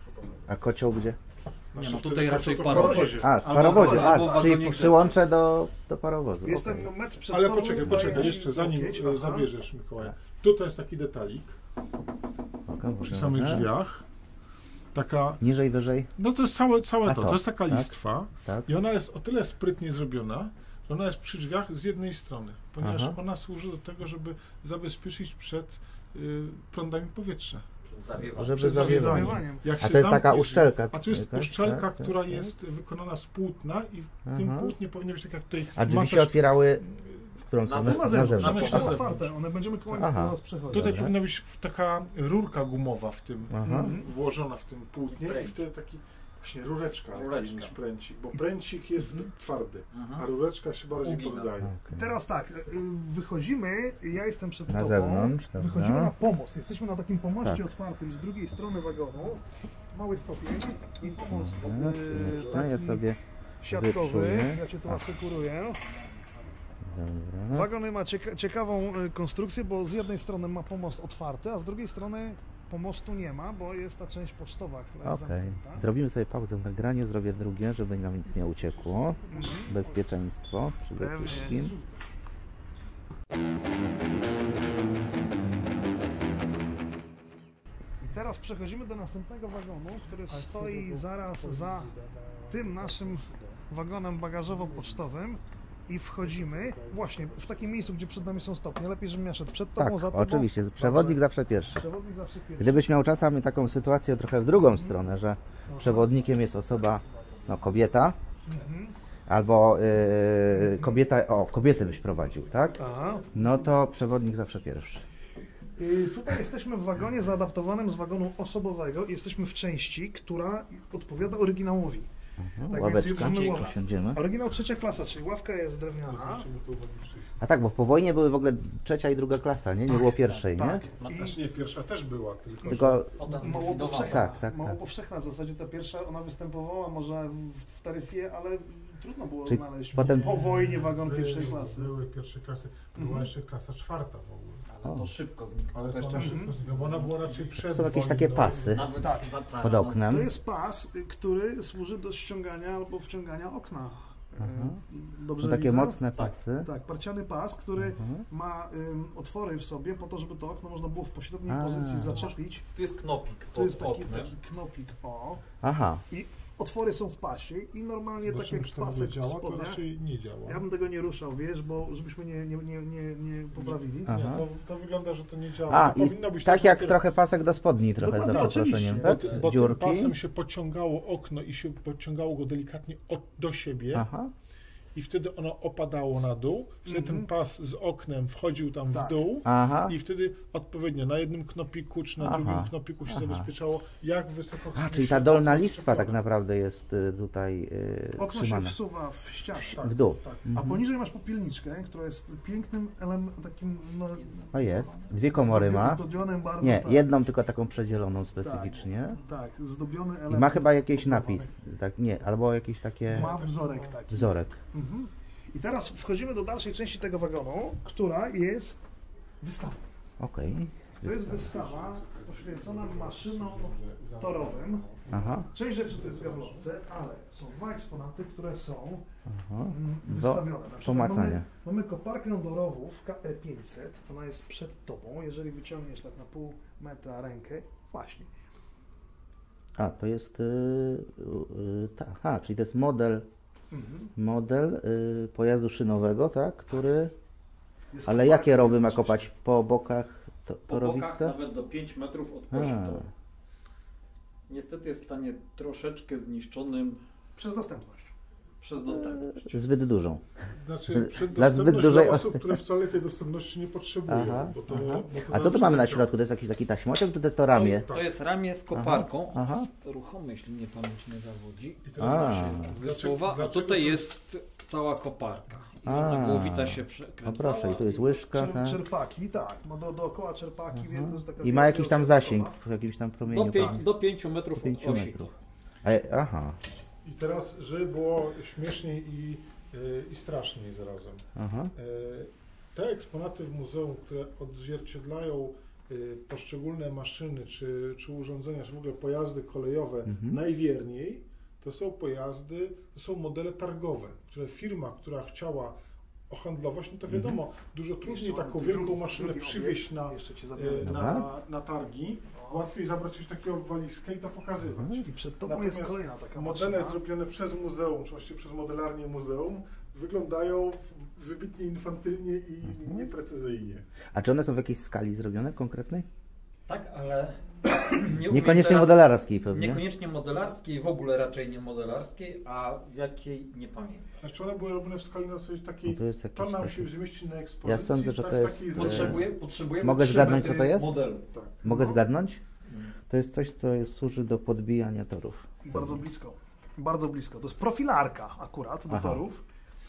A kocioł gdzie? Nie, no tutaj raczej w parowozie. parowozie. A, parowozie, w- albo w a, czyli przyłączę do, do parowozu. Jestem okay. metr przed Ale poczekaj, poczekaj, jeszcze zanim łokieć, e, zabierzesz Mikołaja. Tutaj jest taki detalik Okej, przy samych aha. drzwiach. Taka, Niżej, wyżej? no to jest całe, całe to, to, to jest taka tak. listwa Tak. i ona jest o tyle sprytnie zrobiona, że ona jest przy drzwiach z jednej strony, ponieważ Aha. ona służy do tego, żeby zabezpieczyć przed y, prądami powietrza. Zawiewa. Żeby. Jak A to jest taka zamknie uszczelka, A tu jest tak? uszczelka, Tak, która tak. jest wykonana z płótna i w tym Aha. płótnie powinno być tak jak tutaj A drzwi masaż- się otwierały w którą Na stronę? zewnątrz. Na zewnątrz, Na one zewnątrz. są Na otwarte, one będziemy Aha. do nas przechodzić. Tutaj powinna być taka rurka gumowa w tym, Aha. włożona w tym płótnie i wtedy taki właśnie rureczka, Rureczka. niż pręcik, bo pręcik jest twardy, a Mhm. rureczka się bardziej Ugina. poddaje. Okej. Teraz tak, y, wychodzimy, ja jestem przed Na tobą, zewnątrz, wychodzimy na pomost, jesteśmy na takim pomoście Tak. otwartym z drugiej strony wagonu, mały stopień i pomost y, to ja taki sobie siatkowy, ja cię tu A. asekuruję. Dobra. Wagony ma cieka ciekawą y, konstrukcję, bo z jednej strony ma pomost otwarty, a z drugiej strony pomostu nie ma, bo jest ta część pocztowa, która jest Okej. zamknięta. Zrobimy sobie pauzę w nagraniu, zrobię drugie, żeby nam nic nie uciekło. Bezpieczeństwo przede Pewnie. wszystkim. I teraz przechodzimy do następnego wagonu, który stoi zaraz za tym naszym wagonem bagażowo-pocztowym i wchodzimy właśnie w takim miejscu, gdzie przed nami są stopnie. Lepiej, żebym ja szedł przed tobą, Tak, za tobą. oczywiście. Przewodnik zawsze pierwszy. Przewodnik zawsze pierwszy. Gdybyś miał czasami taką sytuację trochę w drugą stronę, że przewodnikiem jest osoba, no kobieta, Mhm. albo yy, kobieta, o kobietę byś prowadził, tak? Aha. No to przewodnik zawsze pierwszy. Y, Tutaj jesteśmy w wagonie zaadaptowanym z wagonu osobowego. Jesteśmy w części, która odpowiada oryginałowi. Mhm, Tak Ławeczka, więc usiądziemy. Oryginał trzecia klasa, czyli ławka jest drewniana. A tak, bo po wojnie były w ogóle trzecia i druga klasa, nie? Nie było pierwszej, nie? Tak. I Znaczy nie, pierwsza też była, tylko, Tylko mało powszechna. Tak, tak, mało tak. powszechna w zasadzie ta pierwsza, ona występowała może w, w taryfie, ale trudno było Czyli znaleźć potem- po wojnie wagon były, pierwszej klasy. były pierwsze klasy, była Mhm. jeszcze klasa czwarta w ogóle. Ale to O. szybko zniknęło. Ale To jeszcze szybko zniknęła, bo ona była raczej przed Są jakieś takie pasy nawet Tak. pod oknem. To jest pas, który służy do ściągania albo wciągania okna. Aha. Dobrze Są takie widzę? mocne pasy. Tak, parciany pas, który Mhm. ma ym, otwory w sobie po to, żeby to okno można było w pośredniej A. pozycji zaczepić. Tu jest knopik To jest taki, taki knopik o. Aha, I otwory są w pasie i normalnie tak jak to pasek działa, to spodniach. raczej nie działa. Ja bym tego nie ruszał, wiesz, bo żebyśmy nie, nie, nie, nie, nie poprawili. Nie, to, to wygląda, że to nie działa. A, to powinno być tak też jak trochę pasek do spodni, trochę Dokładnie, za przeproszeniem, tak? Bo, bo tym pasem się pociągało okno i się pociągało go delikatnie od, do siebie Aha, i wtedy ono opadało na dół, wtedy ten pas z oknem wchodził tam w Tak. dół Aha. i wtedy odpowiednio na jednym knopiku czy na Aha. drugim knopiku się Aha. zabezpieczało, jak wysoko A, czyli się ta dolna listwa tak naprawdę jest y, tutaj y, Okno się trzymana. wsuwa w ścianę. Tak, W dół. Tak. A Mhm. poniżej masz popielniczkę, która jest pięknym elementem, takim no, O jest. Dwie komory ma. Zdobionym bardzo, Nie, tak, jedną tylko taką przedzieloną specyficznie. Tak, zdobiony I element. ma chyba jakiś napis. Tak, nie, albo jakieś takie Ma wzorek taki. wzorek. Mhm. I teraz wchodzimy do dalszej części tego wagonu, która jest wystawą. Okej. To jest wystawa poświęcona maszynom torowym. Aha. Część rzeczy to jest w gablotce, ale są dwa eksponaty, które są Aha. mm, Do wystawione. Na pomacania. Mamy, mamy koparkę do rowów KE500, ona jest przed tobą. Jeżeli wyciągniesz tak na pół metra rękę, właśnie. A, to jest. Y, y, ta, aha, czyli to jest model, Mhm. model y, pojazdu szynowego, tak? Który. Jest Ale jakie rowy ma kopać? Po bokach to, Po bokach torowiska? nawet do 5 metrów od toru. Niestety jest w stanie troszeczkę zniszczonym Przez dostępność. Przez dostępność. zbyt dużą. Znaczy Dla przedostępność zbyt dużej dla os- osób, które wcale tej dostępności nie potrzebują. Aha, bo to, aha. bo to A co tu mamy na od tego. środku? To jest jakiś taki taśmociąg, czy to jest to ramię? Tak. To jest ramię z koparką. Aha. Jest ruchome, jeśli mnie pamięć nie zawodzi. I teraz Wysuwa, a tutaj to- jest cała koparka. I A. głowica się No przekręcała. proszę, i tu jest łyżka. Czer, tak? czerpaki, tak. Ma do, dookoła czerpaki, Aha. więc to jest taka I ma jakiś tam zasięg w jakimś tam Do, promieniu. pię- tak. do 5 metrów od 5 osi. metrów. A, aha, I teraz, żeby było śmieszniej i, y, i straszniej zarazem. aha. E, Te eksponaty w muzeum, które odzwierciedlają y, poszczególne maszyny czy, czy urządzenia, czy w ogóle pojazdy kolejowe Mhm. najwierniej, to są pojazdy, to są modele targowe, które firma, która chciała ohandlować, no to Mhm. wiadomo, dużo trudniej taką wielką maszynę przywieźć na, e, na, na targi, łatwiej zabrać coś takiego w walizkę i to pokazywać. Mhm. I przed tobą Natomiast jest kolejna taka Modele maszyna. zrobione przez muzeum, czy właściwie przez modelarnię muzeum, wyglądają wybitnie infantylnie i Mhm. nieprecyzyjnie. A czy one są w jakiejś skali zrobione konkretnej? Tak, ale nie Niekoniecznie teraz- modelarskiej pewnie. Niekoniecznie modelarskiej, w ogóle raczej nie modelarskiej, a w jakiej nie pamiętam. Znaczy one były robione w skali na zasadzie takiej, No to jest jakiś to nam taki- się zmieści na ekspozycji. Ja sądzę, że tak, to jest, e. Potrzebuję, potrzebujemy Mogę zgadnąć, co to jest? modelu. Tak. Mogę No. zgadnąć? Mm. To jest coś, co jest, służy do podbijania torów. Bardzo blisko. Bardzo blisko. To jest profilarka akurat do Aha. torów,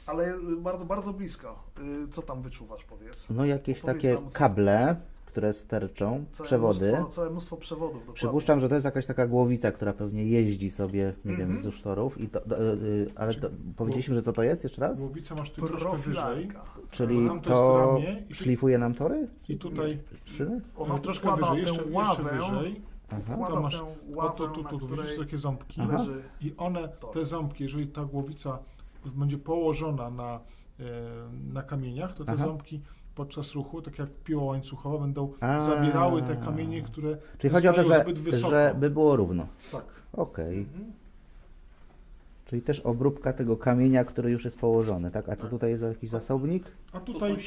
ale bardzo, bardzo blisko. Y, Co tam wyczuwasz, powiedz? No jakieś Opowiedz takie nam, kable, które sterczą, Całe przewody. Mnóstwo, całe mnóstwo przewodów. Dokładnie. Przypuszczam, że to jest jakaś taka głowica, która pewnie jeździ sobie, nie wiem, Mhm. wzdłuż torów. I to, do, y, y, ale to, powiedzieliśmy, że co to jest jeszcze raz? Głowicę masz tu troszkę wyżej. Czyli to to tu- szlifuje nam tory? i tutaj Szyny? Ona troszkę wyżej, jeszcze, tę jeszcze ławę, wyżej. Aha. To masz- O, ławę, to, tu, tu, tu, widzisz takie ząbki. Aha. I one, te ząbki, jeżeli ta głowica będzie położona na, e, na kamieniach, to te Aha. ząbki podczas ruchu, tak jak piła łańcuchowa, będą A. zabierały te kamienie, które Czyli chodzi o to, że, zbyt wysoko. żeby było równo. Tak. Okej. Mhm. Czyli też obróbka tego kamienia, który już jest położony, tak? A co Tak. tutaj jest jakiś zasobnik? A Tu tutaj.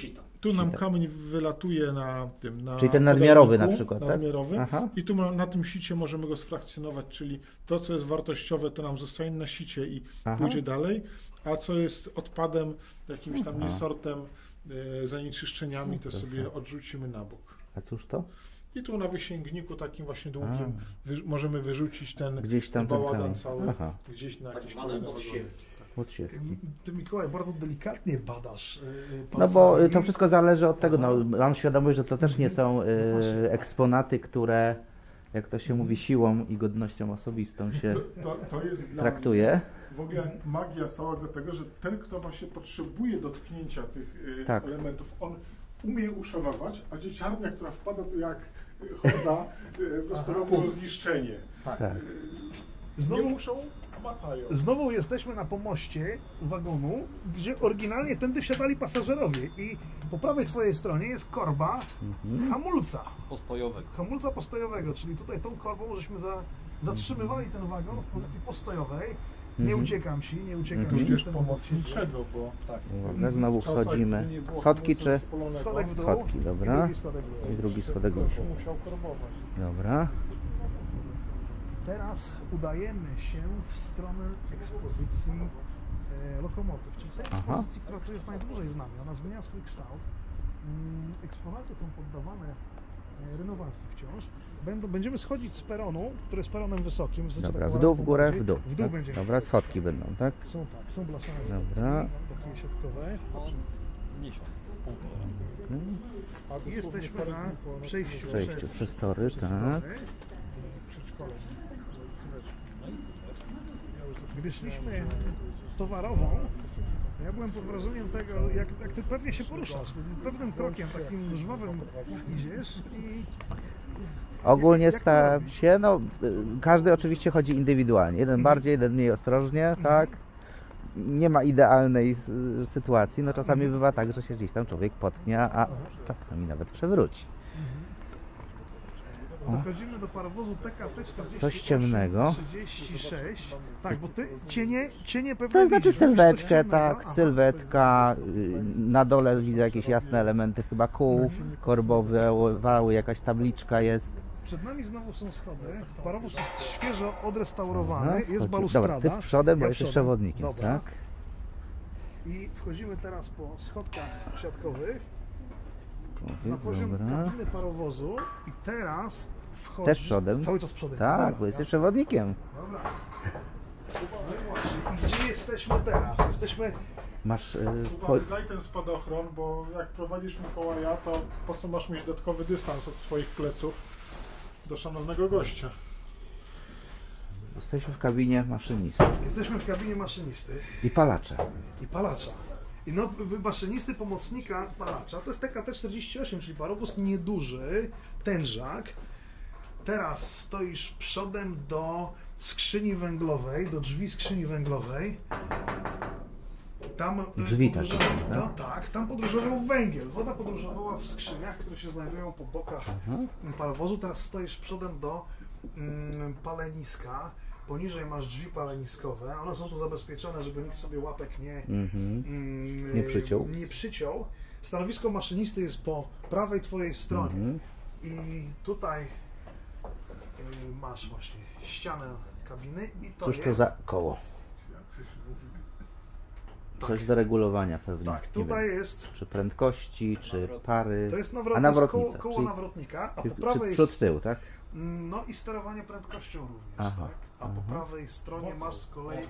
Tu nam kamień wylatuje na tym. Na Czyli ten nadmiarowy na przykład, tak? Nadmiarowy. Aha. I tu na tym sicie możemy go sfrakcjonować, czyli to, co jest wartościowe, to nam zostaje na sicie i Aha. pójdzie dalej, a co jest odpadem, jakimś tam Aha. niesortem, zanieczyszczeniami, to Proszę. sobie odrzucimy na bok. A cóż to? I tu na wysięgniku takim właśnie długim wy, możemy wyrzucić ten Gdzieś tam ten bałagan kamień. cały Aha, gdzieś na Tak wagony. podsiewki. Ty Mikołaj bardzo delikatnie badasz. y, No bo palcami. to wszystko zależy od tego, no mam świadomość, że to też nie są y, eksponaty, które, jak to się mówi, siłą i godnością osobistą się To, to, to jest dla mnie traktuje. W ogóle magia całego tego, że ten, kto właśnie potrzebuje dotknięcia tych y, Tak. elementów, on umie uszanować, a dzieciarnia, która wpada tu jak y, horda, y, po prostu robią zniszczenie. Tak. Nie Znowu, muszą, a macają. znowu jesteśmy na pomoście wagonu, gdzie oryginalnie tędy wsiadali pasażerowie i po prawej twojej stronie jest korba Mhm. hamulca. Postojowego. Hamulca postojowego, czyli tutaj tą korbą żeśmy za, zatrzymywali ten wagon w pozycji postojowej. Nie Mhm. uciekam ci, nie uciekam Mhm. Tudzież jestem pomocniczego, bo tak. Uwaga, znowu w czasach, wchodzimy. gdy nie było Schodki czy... Schodek w dół Schodki, i dobra. I drugi schodek w dół. musiał korbować. Dobra. Teraz udajemy się w stronę ekspozycji e, lokomotyw, czyli tej Aha. pozycji, która tu jest najdłużej z nami. Ona zmienia swój kształt. Mm, Eksponaty są poddawane renowacji wciąż. Będą, będziemy schodzić z peronu, który jest peronem wysokim. Dobra, tak w dół, w górę, w dół. W dół tak? będziemy Dobra, schodzić. schodki będą, tak? Są tak, są blaszane Dobra. schodki, takie siatkowe. Miesiąc, półtora. Mhm. I jesteśmy na przejściu, Przejściu przez- przez tak. Przedszkole. Gdy szliśmy towarową, ja byłem pod wrażeniem tego, jak, jak ty pewnie się poruszasz. Pewnym krokiem takim żwawym idziesz i Ogólnie staram się, no każdy oczywiście chodzi indywidualnie. Jeden bardziej, jeden mniej ostrożnie, tak? Nie ma idealnej sytuacji. No czasami bywa tak, że się gdzieś tam człowiek potknie, a czasami nawet przewróci. Dochodzimy do parowozu TKT 48 Coś ciemnego. 36. Tak, bo ty cienie, cienie pewnie To znaczy widzisz, coś sylwetkę, ciemnego? tak, Aha. sylwetka. y, Na dole widzę jakieś jasne elementy, chyba kół korbowe, wały, jakaś tabliczka jest. Przed nami znowu są schody. Parowóz jest świeżo odrestaurowany. No, jest chodzi- balustrada. Dobra, ty przodem, bo Ja jesteś przodem. przewodnikiem, Dobra. tak? I wchodzimy teraz po schodkach siatkowych na poziom Dobra. kabiny parowozu i teraz wchodzi... Też przodem? Cały czas przodem. Tak, Dobra, bo jesteś jasne. przewodnikiem. Dobra. No i właśnie. I gdzie jesteśmy teraz? Jesteśmy... Masz. y, Po... Chłopak, daj ten spadochron, bo jak prowadzisz Mikołaja, to po co masz mieć dodatkowy dystans od swoich pleców do szanownego gościa? Jesteśmy w kabinie maszynisty Jesteśmy w kabinie maszynisty i palacza. i palacza. I no, maszynisty pomocnika palacza to jest TKT-48, czyli parowóz nieduży, tężak. Teraz stoisz przodem do skrzyni węglowej, do drzwi skrzyni węglowej. Tam e, Drzwi tak? tam, tak, tam podróżował węgiel. Woda podróżowała w skrzyniach, które się znajdują po bokach Aha. parowozu. Teraz stoisz przodem do mm, paleniska. Poniżej masz drzwi paleniskowe. One są tu zabezpieczone, żeby nikt sobie łapek nie, Mhm. mm, Nie przyciął. Nie przyciął. Stanowisko maszynisty jest po prawej twojej stronie. Mhm. I tutaj masz właśnie ścianę kabiny i to Cóż jest... to za koło? Coś do regulowania pewnie. Tak, Nie tutaj wiem, jest... czy prędkości, czy pary. To jest nawrot, A to jest nawrotnica, koło, koło czyli- nawrotnika, a Czy, po czy prawej przód, jest... tył, tak? No i sterowanie prędkością również, Aha, tak? A po aha. prawej stronie masz z kolei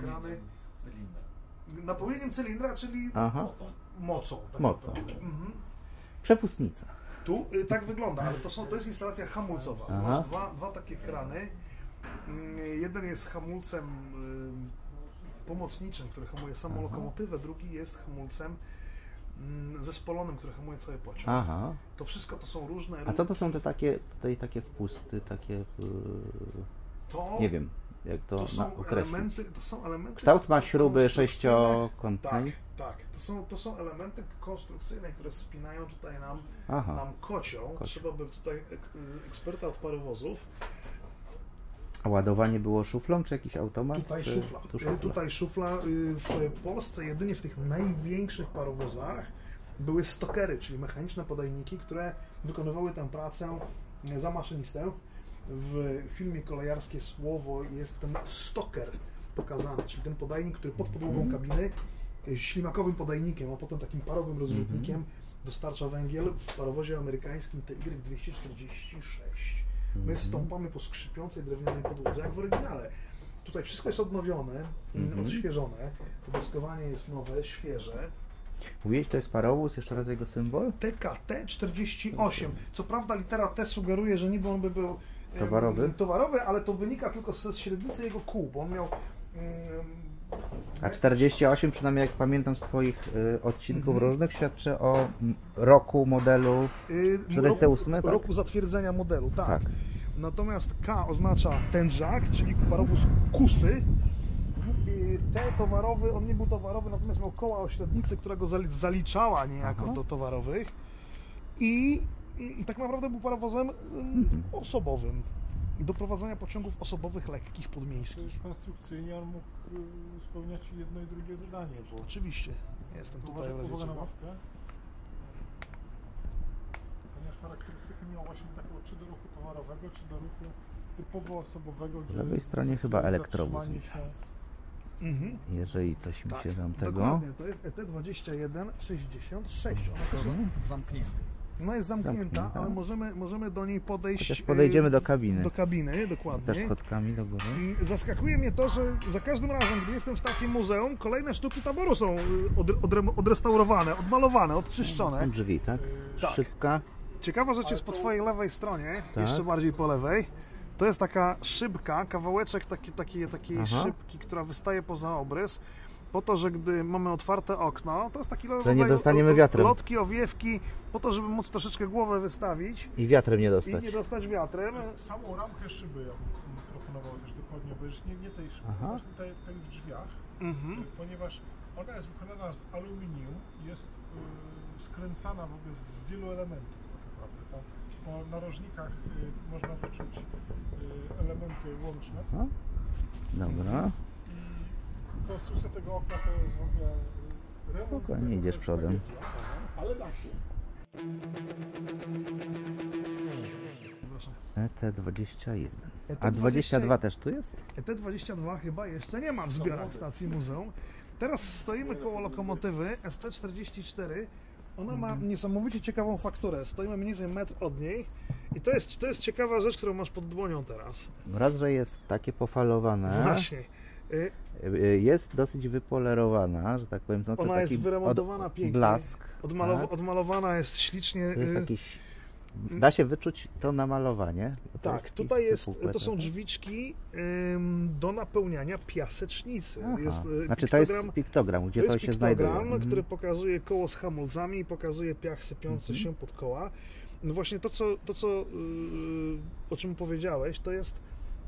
krany. Napełnieniem cylindra. czyli Aha. Mocą. mocą. tak Mocą. Mhm. Przepustnica. Tu y, tak wygląda, ale to, są, to jest instalacja hamulcowa. Aha. Masz dwa, dwa takie krany. Mm, Jeden jest hamulcem y, pomocniczym, który hamuje samą Aha. lokomotywę, drugi jest hamulcem mm, zespolonym, który hamuje cały pociąg. Aha. To wszystko to są różne A co to są te takie, tutaj takie wpusty, takie, yy, To, nie wiem, jak to, to są określić. elementy, to są elementy Kształt ma śruby sześciokątnej. Tak, tak. To są, to są elementy konstrukcyjne, które spinają tutaj nam, Aha. nam kocioł. Kocioł. Trzeba by tutaj ek, eksperta od parowozów. A ładowanie było szuflą, czy jakiś automat? Tutaj czy- szufla. Tu Y, szufla. Tutaj szufla. y, W Polsce jedynie w tych największych parowozach były stokery, czyli mechaniczne podajniki, które wykonywały tę pracę y, za maszynistę. W filmie Kolejarskie Słowo jest ten stoker pokazany, czyli ten podajnik, który pod podłogą Mhm. kabiny y, ślimakowym podajnikiem, a potem takim parowym rozrzutnikiem Mhm. dostarcza węgiel w parowozie amerykańskim TY-246. My Mhm. stąpamy po skrzypiącej drewnianej podłodze, jak w oryginale. Tutaj wszystko jest odnowione, Mhm. odświeżone. Deskowanie jest nowe, świeże. Mówiłeś, to jest parowóz, jeszcze raz jego symbol? TKT-48. Co prawda litera T sugeruje, że niby on by był Towarowy? towarowy, ale to wynika tylko ze średnicy jego kół, bo on miał A 48, przynajmniej jak pamiętam z Twoich y, odcinków Mhm. różnych, świadczy o roku, modelu. y, 48, roku, tak? roku zatwierdzenia modelu, tak. Tak. Natomiast K oznacza tężak, czyli parowóz kusy. I T towarowy, on nie był towarowy, natomiast miał koła o średnicy, która go zali- zaliczała niejako Aha. do towarowych. I tak naprawdę był Mhm. osobowym do prowadzenia pociągów osobowych lekkich podmiejskich. Konstrukcyjnie on mógł y, spełniać jedno i drugie zadanie, bo Oczywiście, jestem tutaj uwaga, na ławkę. Ponieważ charakterystyki miał właśnie takiego czy do ruchu towarowego, czy do ruchu typowo osobowego. Po gdzie lewej stronie chyba elektrowóz widzę. się- Mhm. jeżeli coś mi Tak, się tam tego... to jest E ET2166. Ona też jest, Zamknięty. No jest zamknięta, Zamknięta. ale możemy, możemy do niej podejść Chociaż podejdziemy e, do kabiny. do kabiny, dokładnie. Też schodkami do góry. Zaskakuje mnie to, że za każdym razem, gdy jestem w stacji muzeum, kolejne sztuki taboru są y, od, odre- odrestaurowane, odmalowane, odczyszczone. Są drzwi, tak? Tak. Szybka. Ciekawa rzecz jest po twojej lewej stronie, Tak. jeszcze bardziej po lewej. To jest taka szybka, kawałeczek taki, taki, takiej Aha. szybki, która wystaje poza obrys. Po to, że gdy mamy otwarte okno, to jest taki nie rodzaj dostaniemy wiatrem. lotki, owiewki, po to, żeby móc troszeczkę głowę wystawić I wiatrem nie i dostać. nie dostać wiatrem. Samą ramkę szyby ja bym proponował też dokładnie obejrzeć, nie, nie tej szyby, Aha. właśnie tej, tej w drzwiach, Mhm. ponieważ ona jest wykonana z aluminium, jest y, skręcana w ogóle z wielu elementów tak naprawdę. Tam po narożnikach y, można wyczuć y, elementy łączne Aha. Dobra. Konstrukcja tego okna to jest w ogóle y, remont. Spokojnie, idziesz przodem. Ale da się. ET21. ET21. A 22 też tu jest? ET22 chyba jeszcze nie ma w zbiorach stacji muzeum. Teraz stoimy koło lokomotywy ST44. Ona ma niesamowicie ciekawą fakturę. Stoimy mniej więcej metr od niej. I to jest, to jest ciekawa rzecz, którą masz pod dłonią teraz. Raz, że jest takie pofalowane. Właśnie. Y, Y, Jest dosyć wypolerowana, że tak powiem. No Ona jest wyremontowana od- pięknie. Blask. Odmalowa- tak? Odmalowana jest ślicznie. To jest y, jakiś... Da się wyczuć to namalowanie. to Tak, jest tutaj jest, to są trochę. drzwiczki ym, do napełniania piasecznicy. Aha. Jest, y, Znaczy to jest piktogram- piktogram, gdzie to to, jest się znajduje. piktogram, Mhm. który pokazuje koło z hamulcami i pokazuje piach sypiący Mhm. się pod koła. No właśnie to, co, to, co yy, o czym powiedziałeś, to jest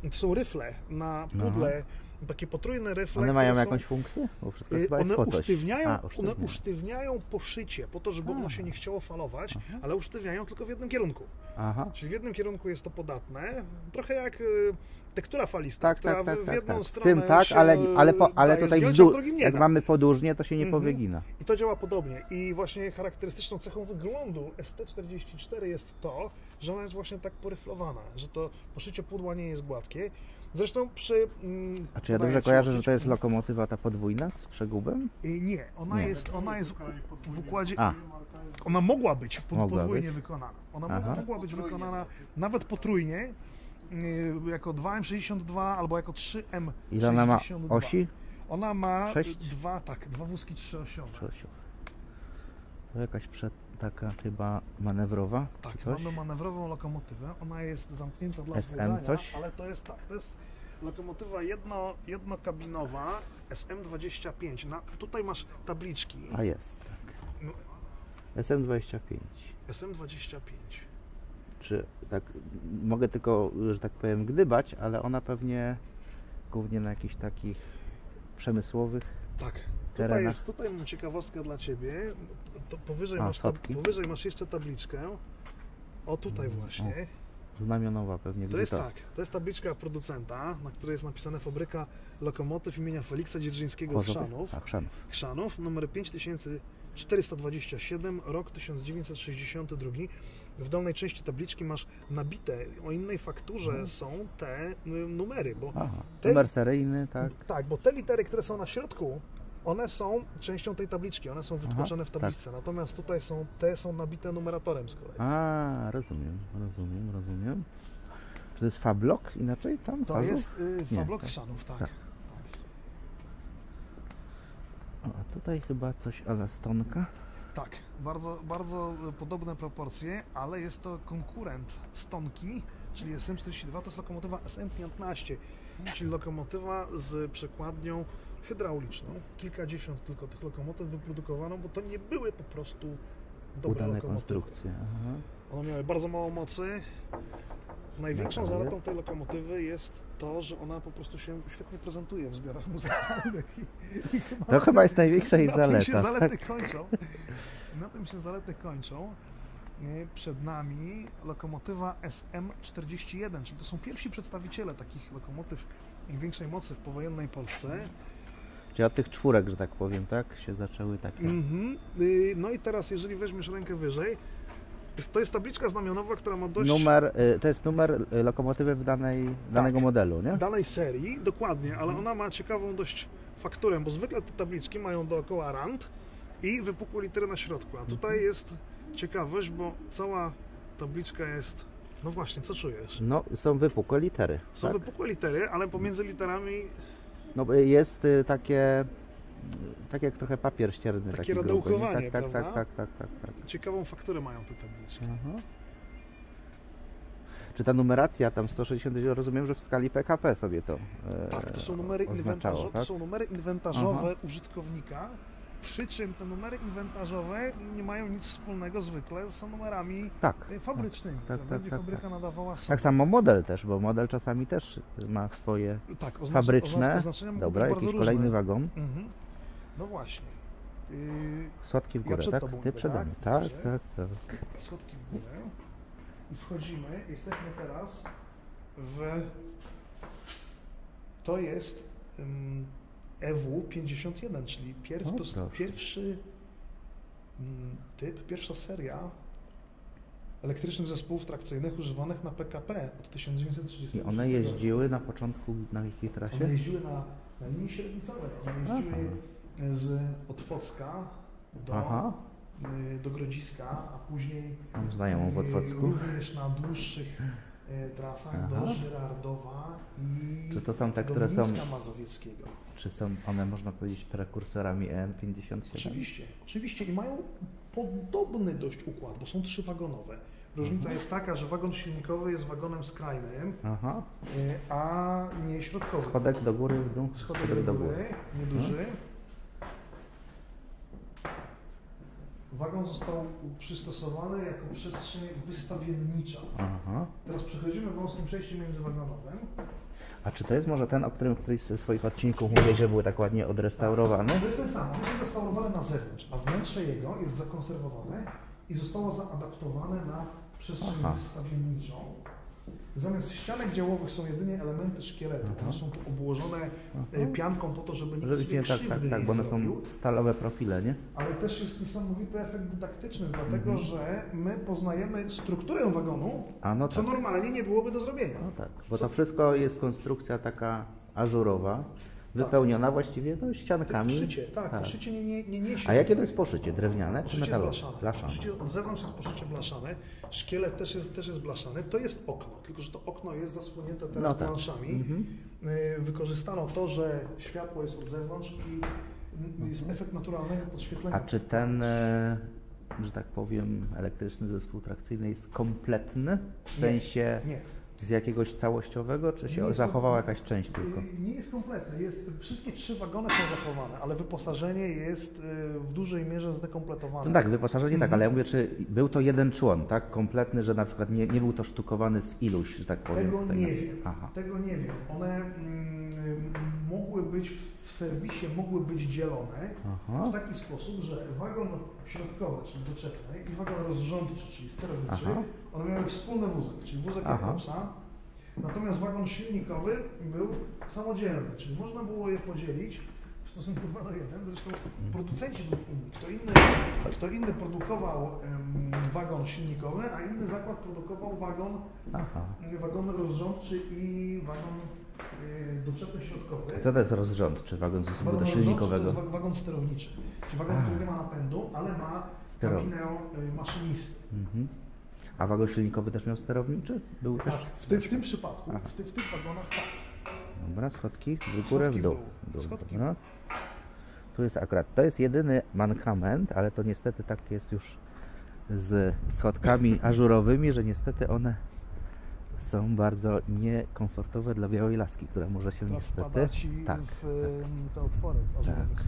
to są ryfle na pudle, takie potrójne ryfle. One mają są- jakąś funkcję? Y, One usztywniają, A, one usztywniają. poszycie, po to, żeby ono A. się nie chciało falować, Aha. ale usztywniają tylko w jednym kierunku. Aha. Czyli w jednym kierunku jest to podatne, trochę jak y, tektura falista, Tak, która tak, tak, w, tak, jedną tak. Stronę tym tak, ale, ale, po, ale daje tutaj zgiąć, jak mamy podłużnie, to się nie Mhm. powygina. I to działa podobnie. I właśnie charakterystyczną cechą wyglądu ST44 jest to, że ona jest właśnie tak poryflowana, że to poszycie pudła nie jest gładkie. Zresztą przy... Mm, A czy ja dobrze kojarzę, że to jest lokomotywa ta podwójna z przegubem? Nie, ona Nie. jest, ona jest w układzie... A. Ona mogła być pod- Mogła podwójnie być. wykonana. Ona Aha. mo- mogła być wykonana nawet potrójnie, y, jako 2M62 albo jako 3M62. Ile ona ma osi? Ona ma Sześć? dwa, tak, dwa wózki trzyosiowe. Czesiu. To jakaś przed, taka chyba manewrowa? Tak, coś? mamy manewrową lokomotywę. Ona jest zamknięta dla SM zwiedzania, coś? ale to jest tak, to jest lokomotywa jedno, jednokabinowa SM25. Na, tutaj masz tabliczki. A jest, tak. No, SM25. SM25. Czy tak, mogę tylko, że tak powiem, gdybać, ale ona pewnie głównie na jakichś takich przemysłowych. Tak. Tutaj, Terenach. jest, tutaj mam ciekawostkę dla Ciebie. To powyżej, A, masz tab, powyżej masz jeszcze tabliczkę. O tutaj właśnie. Znamionowa pewnie. To jest tak, to jest tabliczka producenta, na której jest napisane fabryka lokomotyw imienia Feliksa Dzierżyńskiego? Chrzanów. A, Chrzanów. Chrzanów, numer 5427, rok 1962. W dolnej części tabliczki masz nabite, o innej fakturze Mhm. są te y, numery, bo Aha. Te- Numer seryjny, tak. tak, bo te litery, które są na środku, one są częścią tej tabliczki, one są wytłoczone w tak. tabliczce, natomiast tutaj są, te są nabite numeratorem z kolei. A, rozumiem, rozumiem, rozumiem. Czy to jest Fablok inaczej tam? To jest y, Fablok tak. Chrzanów, tak. Tak. O, a tutaj chyba coś ale stonka. Tak, bardzo, bardzo podobne proporcje, ale jest to konkurent Stonki, czyli SM42, to jest lokomotywa SM15, czyli lokomotywa z przekładnią hydrauliczną. Kilkadziesiąt tylko tych lokomotyw wyprodukowano, bo to nie były po prostu dobre Udane lokomotywy. konstrukcje. Aha. One miały bardzo mało mocy. Największą Metale. zaletą tej lokomotywy jest to, że ona po prostu się świetnie prezentuje w zbiorach muzealnych. I- i chyba To chyba jest największa jej na tym się zaleta. zalety kończą. Na tym się zalety kończą. Nie, Przed nami lokomotywa SM41, czyli to są pierwsi przedstawiciele takich lokomotyw większej mocy w powojennej Polsce. Czyli od tych czwórek, że tak powiem, tak? Się zaczęły takie. Mhm. Y, No i teraz, jeżeli weźmiesz rękę wyżej, to jest tabliczka znamionowa, która ma dość Numer, y, to jest numer y, lokomotywy w danej, danego modelu, nie? danej serii, dokładnie, ale ona ma ciekawą dość fakturę, bo zwykle te tabliczki mają dookoła rand i wypukłe litery na środku, a tutaj jest ciekawość, bo cała tabliczka jest, no właśnie, co czujesz? No, są wypukłe litery. Są tak? wypukłe litery, ale pomiędzy literami No, jest y, takie, tak jak trochę papier ścierny. Takie taki tak, tak, tak, tak, tak, tak, tak. ciekawą fakturę mają te tabliczki. Aha. Czy ta numeracja tam 160, rozumiem, że w skali PKP sobie to e, Tak, to są numery, oznaczało, inwentarzo- tak? to są numery inwentarzowe użytkownika, przy czym te numery inwentarzowe nie mają nic wspólnego zwykle z numerami Tak, e, fabrycznymi, tak, tak, gdzie tak, fabryka tak. nadawała sobie. tak samo model też, bo model czasami też ma swoje tak, oznacz- fabryczne. oznacz- Dobra, jakiś kolejny wagon. Mhm. No właśnie. Yy, Słodki w Ja górę, przed tak? Ty przede tak? mną. Tak, tak, tak. schodki w górę i wchodzimy. Jesteśmy teraz w. To jest um, EW51, czyli pierw, to pierwszy mm, typ, pierwsza seria elektrycznych zespołów trakcyjnych używanych na PKP od 1936 I one jeździły na początku na jakiej trasie? One jeździły na, na linii średnicowej. One jeździły z Otwocka do, Aha. y, do Grodziska, a później Mam znajomą w y, Otwocku. również na dłuższych trasach Aha. do Żyrardowa i Czy to są te, do które są- Mińska Mazowieckiego. Czy są one, można powiedzieć, prekursorami EN57? Oczywiście, oczywiście i mają podobny dość układ, bo są trzywagonowe. Różnica Mhm. jest taka, że wagon silnikowy jest wagonem skrajnym, Aha. y, a nie środkowym. Schodek do góry, w dół? Schodek do góry, nieduży. Wagon został przystosowany jako przestrzeń wystawiennicza. Aha. Teraz przechodzimy wąskim przejściem międzywagonowym. A czy to jest może ten, o którym w którymś ze swoich odcinków mówię, że były tak ładnie odrestaurowane? To jest ten sam, on jest restaurowany na zewnątrz, a wnętrze jego jest zakonserwowane i zostało zaadaptowane na przestrzeń Aha. wystawienniczą. Zamiast ścianek działowych są jedynie elementy szkieletu. Aha. One są tu obłożone e, pianką po to, żeby nikt Żeby sobie nie, tak, tak, tak, nie bo one zrobił. są stalowe profile, nie? Ale też jest niesamowity efekt dydaktyczny, dlatego Mhm. że my poznajemy strukturę wagonu, A no co tak. normalnie nie byłoby do zrobienia. No tak, bo Co- to wszystko jest konstrukcja taka ażurowa, wypełniona właściwie no, ściankami. Poszycie, tak, poszycie nie, nie, nie niesie. A jakie to jest poszycie? Drewniane czy Poszycie metalowe? blaszane. Blaszane. Poszycie, od zewnątrz jest poszycie blaszane, szkielet też jest, też jest blaszany. To jest okno, tylko że to okno jest zasłonięte teraz No tak. planszami. Mhm. Y, Wykorzystano to, że światło jest od zewnątrz i jest efekt naturalnego podświetlenia. Mhm. A czy ten, e, że tak powiem, elektryczny zespół trakcyjny jest kompletny? W Nie, sensie Nie. Z jakiegoś całościowego, czy się jest zachowała jakaś część tylko? Nie jest kompletny. Jest, wszystkie trzy wagony są zachowane, ale wyposażenie jest y, w dużej mierze zdekompletowane. No tak, wyposażenie tak, Mhm. ale ja mówię, czy był to jeden człon, tak, kompletny, że na przykład nie, nie był to sztukowany z iluś, że tak powiem. Tego nie na- wiem. Aha. Tego nie wiem. One mm, mogły być w serwisie, mogły być dzielone Aha. w taki sposób, że wagon środkowy, czyli doczepny i wagon rozrządczy, czyli sterowniczy. One miały wspólny wózek, czyli wózek Aha. Jakobsa. Natomiast wagon silnikowy był samodzielny, czyli można było je podzielić w stosunku 2 do 1. Zresztą producenci byli inni. Kto inny, kto inny produkował wagon silnikowy, a inny zakład produkował wagon Aha. wagon rozrządczy i wagon y, doczepny środkowy. Co to jest rozrządczy wagon zespołu Wagon do silnikowego? To jest wa- wagon sterowniczy, czyli wagon, A. który nie ma napędu, ale ma kabinę y, maszynisty. Mhm. A wagon silnikowy też miał sterowniczy? Był Tak, też? w, ty, w tym przypadku, w, ty, w tych wagonach tak. Dobra, schodki w górę, Schodki w dół. W dół. Schodki Dobra. Tu jest akurat, to jest jedyny mankament, ale to niestety tak jest już z schodkami ażurowymi, że niestety one są bardzo niekomfortowe dla białej laski, która może się niestety... ci tak, w y, te otwory w ażurowych Tak.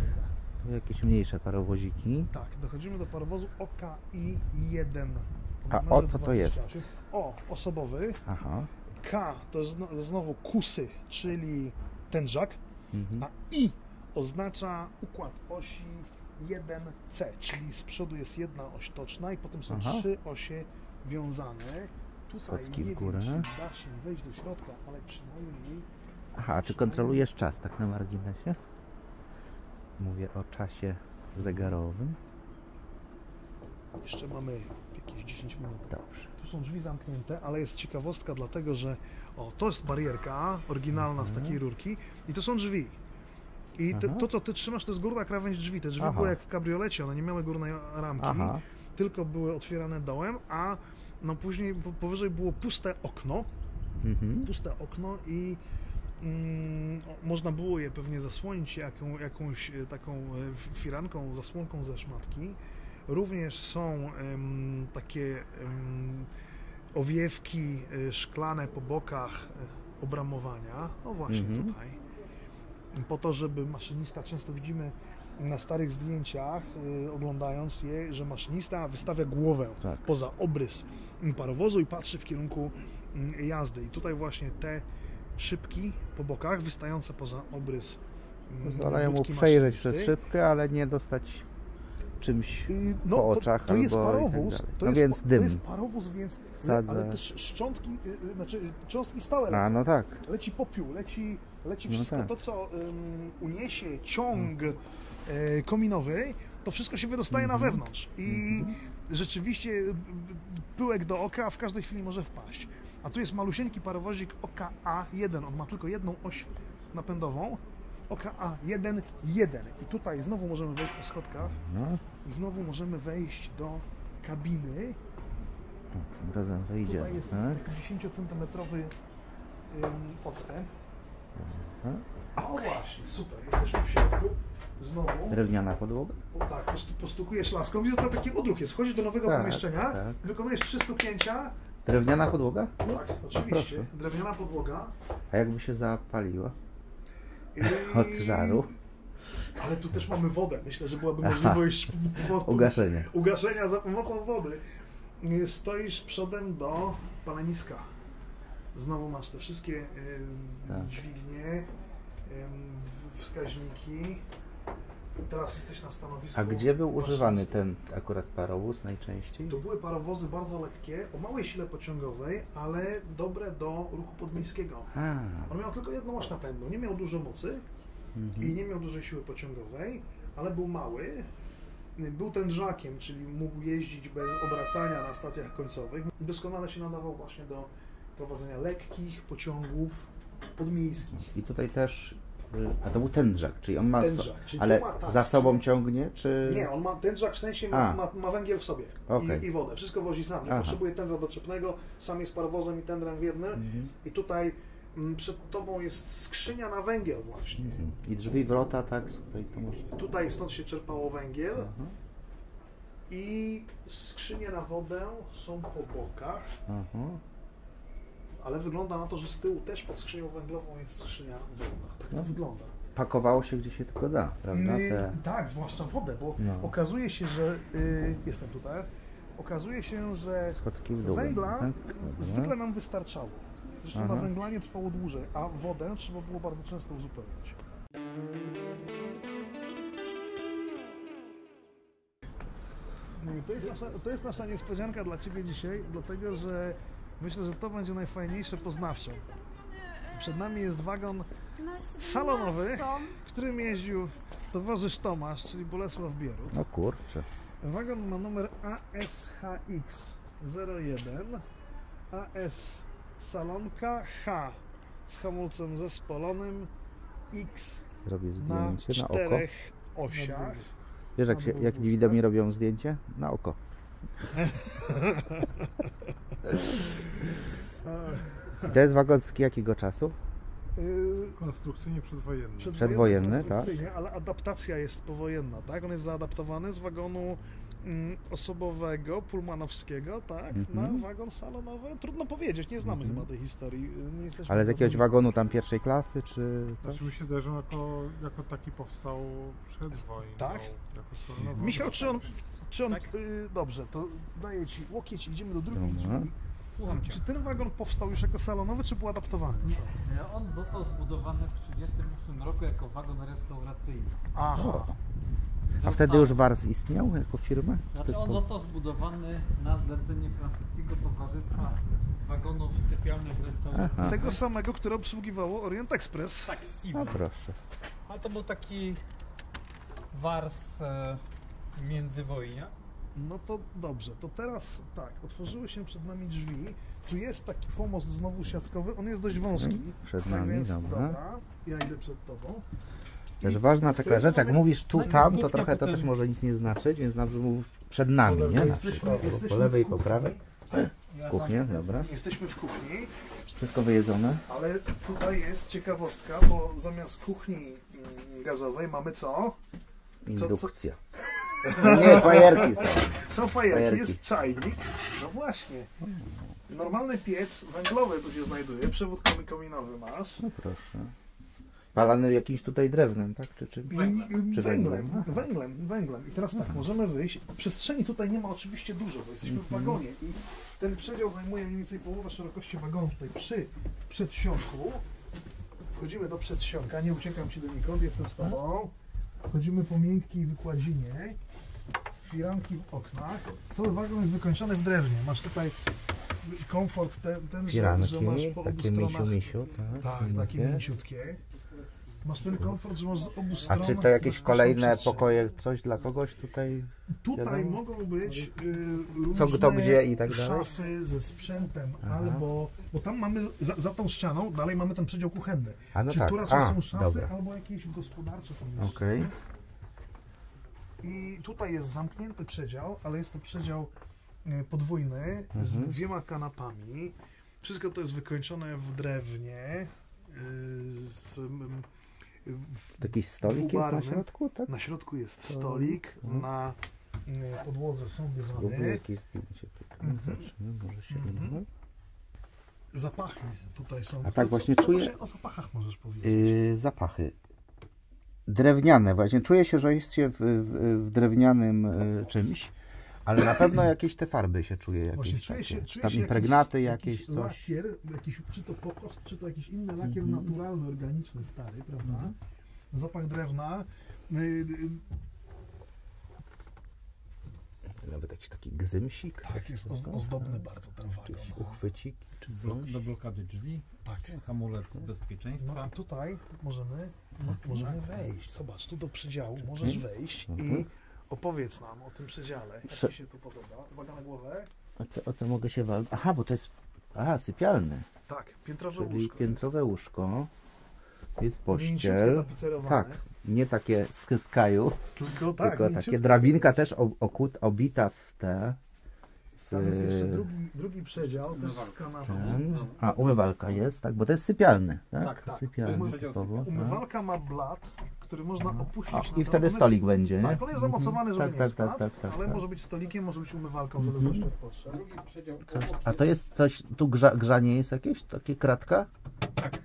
Jakieś mniejsze parowoziki. Tak, dochodzimy do parowozu OKI-1. A o co to 28. jest? O, osobowy. Aha. K to znowu kusy, czyli tężak, Mhm. a I oznacza układ osi 1C, czyli z przodu jest jedna oś toczna i potem są Aha. trzy osie wiązane. Tutaj Schodki w nie górę. wiem, czy da się wejść do środka, ale przynajmniej Aha, czy kontrolujesz czas tak na marginesie? Mówię o czasie zegarowym. jeszcze mamy jakieś 10 minut. Dobrze. Tu są drzwi zamknięte, ale jest ciekawostka, dlatego że o, to jest barierka oryginalna z Mhm. takiej rurki i to są drzwi. I te, Aha. to, co ty trzymasz, to jest górna krawędź drzwi. Te drzwi Aha. były jak w kabriolecie, one nie miały górnej ramki, Aha. tylko były otwierane dołem, a no później po- powyżej było puste okno, Mhm. puste okno i mm, można było je pewnie zasłonić jaką, jakąś e, taką e, firanką, zasłonką ze szmatki. Również są em, takie em, owiewki e, szklane po bokach obramowania. No właśnie Mhm. tutaj. Po to, żeby maszynista, często widzimy na starych zdjęciach, y, oglądając je, że maszynista wystawia głowę Tak. poza obrys parowozu i patrzy w kierunku mm, jazdy. I tutaj właśnie te szybki po bokach, wystające poza obrys mm, Pozwalają mu przejrzeć przez szybkę, ale nie dostać czymś Y, po oczach to, to jest albo tak parowóz, dalej. to, No jest, więc to dym. jest parowóz, więc Sadza. ale też szczątki, y, y, znaczy cząstki stałe A, lecą. no tak. leci popiół, leci, leci No wszystko tak. to, co ym, uniesie ciąg e, kominowy, to wszystko się wydostaje Mhm. na zewnątrz i rzeczywiście y, y, pyłek do oka w każdej chwili może wpaść. A tu jest malusieńki parowozik OKA1, on ma tylko jedną oś napędową, OKA1, 1 i tutaj znowu możemy wejść po schodkach No, i znowu możemy wejść do kabiny. tym razem wyjdzie. Tutaj jest Tak? 10 centymetrowy odstęp. Mhm. O właśnie, super, jesteśmy w środku. Znowu. Drewniana podłoga? O, tak, postu- postukujesz laską. Widzę, to taki odruch jest. Wchodzisz do nowego Tak, pomieszczenia, tak. wykonujesz trzy stuknięcia. Drewniana podłoga? Tak, oczywiście. proszę. Drewniana podłoga. A jakby się zapaliła? Od żaru? Ale tu też mamy wodę. Myślę, że byłaby możliwość Ugaszenie. ugaszenia za pomocą wody. Y, Stoisz przodem do paleniska. Znowu masz te wszystkie ym, Tak. dźwignie, w- wskaźniki. Teraz jesteś na stanowisku. A gdzie był używany ten akurat parowóz najczęściej? To były parowozy bardzo lekkie, o małej sile pociągowej, ale dobre do ruchu podmiejskiego. A, On miał tylko jedną oś napędu, nie miał dużo mocy i mhm. nie miał dużej siły pociągowej, ale był mały. Był tężakiem, czyli mógł jeździć bez obracania na stacjach końcowych. Doskonale się nadawał właśnie do prowadzenia lekkich pociągów podmiejskich. I tutaj też. Y, A to był tędrzak, czyli on ma. Tędrzak, czyli ale ma, tak, za sobą ciągnie, czy. Nie, on ma tędrzak w sensie ma, ma, ma węgiel w sobie Okej. i, i wodę. Wszystko wozi sam. Nie Aha. potrzebuje tędra doczepnego, sam jest parowozem i tędrem w jednym. Mhm. I tutaj mm, przed tobą jest skrzynia na węgiel właśnie. Mhm. I drzwi wrota, tak, może. Tutaj stąd się czerpało węgiel Aha, i skrzynie na wodę są po bokach, aha. Ale wygląda na to, że z tyłu też pod skrzynią węglową jest skrzynia wodna. Tak to No. wygląda. Pakowało się gdzie się tylko da, prawda? Yy, Te... Tak, zwłaszcza wodę, bo No. okazuje się, że yy, jestem tutaj. Okazuje się, że węgla tak? zwykle nam wystarczało. Zresztą Aha. na węglanie trwało dłużej, a wodę trzeba było bardzo często uzupełniać. Mm, To jest, nasza, to jest nasza niespodzianka dla Ciebie dzisiaj, dlatego że myślę, że to będzie najfajniejsze poznawczo. Przed nami jest wagon, Salonowy? którym jeździł towarzysz Tomasz, czyli Bolesław Bierut. No kurczę. Wagon ma numer ASHX01, AS Salonka H z hamulcem zespolonym, X Zrobię na zdjęcie na, oko. czterech osiach. Wiesz jak, na się, jak niewidomi robią zdjęcie? Na oko. I to jest wagon z jakiego czasu? Yy, Konstrukcyjnie przedwojenny. Przedwojenny, tak. konstrukcyjnie, Ale adaptacja jest powojenna, tak? On jest zaadaptowany z wagonu mm, osobowego, pulmanowskiego, tak? Mhm. Na wagon salonowy. Trudno powiedzieć, nie znamy Mhm. chyba tej historii. Nie jesteśmy Ale z jakiegoś wagonu tam pierwszej klasy, czy coś? Znaczy mi się zdaje, że jako, jako taki powstał przed wojną. Tak? Michał, czy on, czy on y, dobrze, to daję Ci łokieć i idziemy do drugiej Dobra. drzwi. Słucham cię. Czy ten wagon powstał już jako salonowy, czy był adaptowany? E, On został zbudowany w 1938 roku jako wagon restauracyjny. Aha. A wtedy już Wars istniał jako firma? Znaczy jest on został zbudowany na zlecenie francuskiego towarzystwa wagonów sypialnych w restauracji. Aha. Tego samego, które obsługiwało Orient Express. Tak, Siwy. No proszę. Ale to był taki wars e, międzywojnia. No to dobrze, to teraz tak, otworzyły się przed nami drzwi. Tu jest taki pomost znowu siatkowy, on jest dość wąski. Mhm, przed tak nami, więc, dobra. dobra. Ja idę przed tobą. Też ważna taka rzecz, jak mówisz tu, tam, to kuchnia, trochę to też może nic nie znaczyć, więc dobrze mów przed nami, nie? Na przykład, po lewej i po prawej. Zamknę. dobra. Jesteśmy w kuchni, Wszystko wyjedzone? ale tutaj jest ciekawostka, bo zamiast kuchni gazowej mamy co? Indukcja. Nie, fajerki są. Są fajerki, Fajerki. jest czajnik. No właśnie. Normalny piec węglowy tu się znajduje, przewód komi- kominowy masz. No proszę. Palany jakimś tutaj drewnem, tak? Czy? I- i Czy Węglem, węglem? węglem, węglem. I teraz tak, możemy wyjść. Przestrzeni tutaj nie ma oczywiście dużo, bo jesteśmy w wagonie i ten przedział zajmuje mniej więcej połowę szerokości wagonu tutaj przy przedsionku. Wchodzimy do przedsionka, nie uciekam Ci donikąd, jestem z Tobą. Wchodzimy po miękkiej wykładzinie, firanki w oknach. Cały wagon jest wykończony w drewnie. Masz tutaj komfort ten, ten że, Firanki, że masz po obu takie misiu, stronach... misiu, tak? Tak, takie mięciutkie. Masz ten komfort, że masz z obu stron. A czy to jakieś kolejne pokoje, coś dla kogoś tutaj? Tutaj wiadomo? mogą być y, Co, różne gdzie i tak dalej? szafy ze sprzętem, Aha. albo, bo tam mamy, za, za tą ścianą, dalej mamy ten przedział kuchenny. A no Czy tak, tu raczej a, są szafy, dobra. albo jakieś gospodarcze pomieszczenia. Okej. I tutaj jest zamknięty przedział, ale jest to przedział y, podwójny z Mhm. dwiema kanapami. Wszystko to jest wykończone w drewnie. y, Z, w, Jakiś stolik jest na środku, tak? Na środku jest stolik, Mhm. na y, podłodze są dywany. jakieś zdjęcie tutaj. Mhm. Zacznę, może się Mhm. Zapachy tutaj są. A tak Co- właśnie co, czuję- o zapachach możesz powiedzieć? Yy, zapachy. Drewniane, właśnie czuję się, że jest się w, w, w drewnianym y, czymś, ale na pewno jakieś te farby się czuje jakieś Właśnie czuję takie. się, czuję Tam się impregnaty jakieś, jakiś coś. lakier, jakiś, czy to pokost, czy to jakiś inny lakier Mhm. naturalny, organiczny, stary, prawda? Zapach drewna. Nawet jakiś taki gzymsik. tak, jest oz, ozdobny bardzo ten wagon. Jakieś uchwyciki czy coś. do blokady drzwi, Tak. hamulec No bezpieczeństwa. i tutaj możemy, możemy wejść. Zobacz, tu do przedziału możesz Mhm. wejść Mhm. i opowiedz nam o tym przedziale. Jak Prze- Ci się tu podoba? Uwaga na głowę. O co, o co mogę się walczyć? Aha, bo to jest. Aha, sypialny. Tak, piętrowe Czyli łóżko. piętrowe łóżko. Jest jest mięciutkie, pościel. Tak, nie takie z skaju, Tylko tak, tylko takie mięciutkie. drabinka też okut, obita w te. W, Tam jest jeszcze drugi, drugi przedział, też z kanapą. ten, a umywalka jest, tak, bo to jest sypialny, tak? Tak, tak. Sypialny typowo, tak. Umywalka ma blat, który można opuścić. A, I wtedy On jest- stolik będzie, nie? Tak, on jest zamocowany, żeby tak, nie tak, spadł, tak, tak, tak, ale tak. może być stolikiem, może być umywalką, w zależności od potrzeb. A to jest coś, tu grza, grzanie jest jakieś, takie kratka? Tak.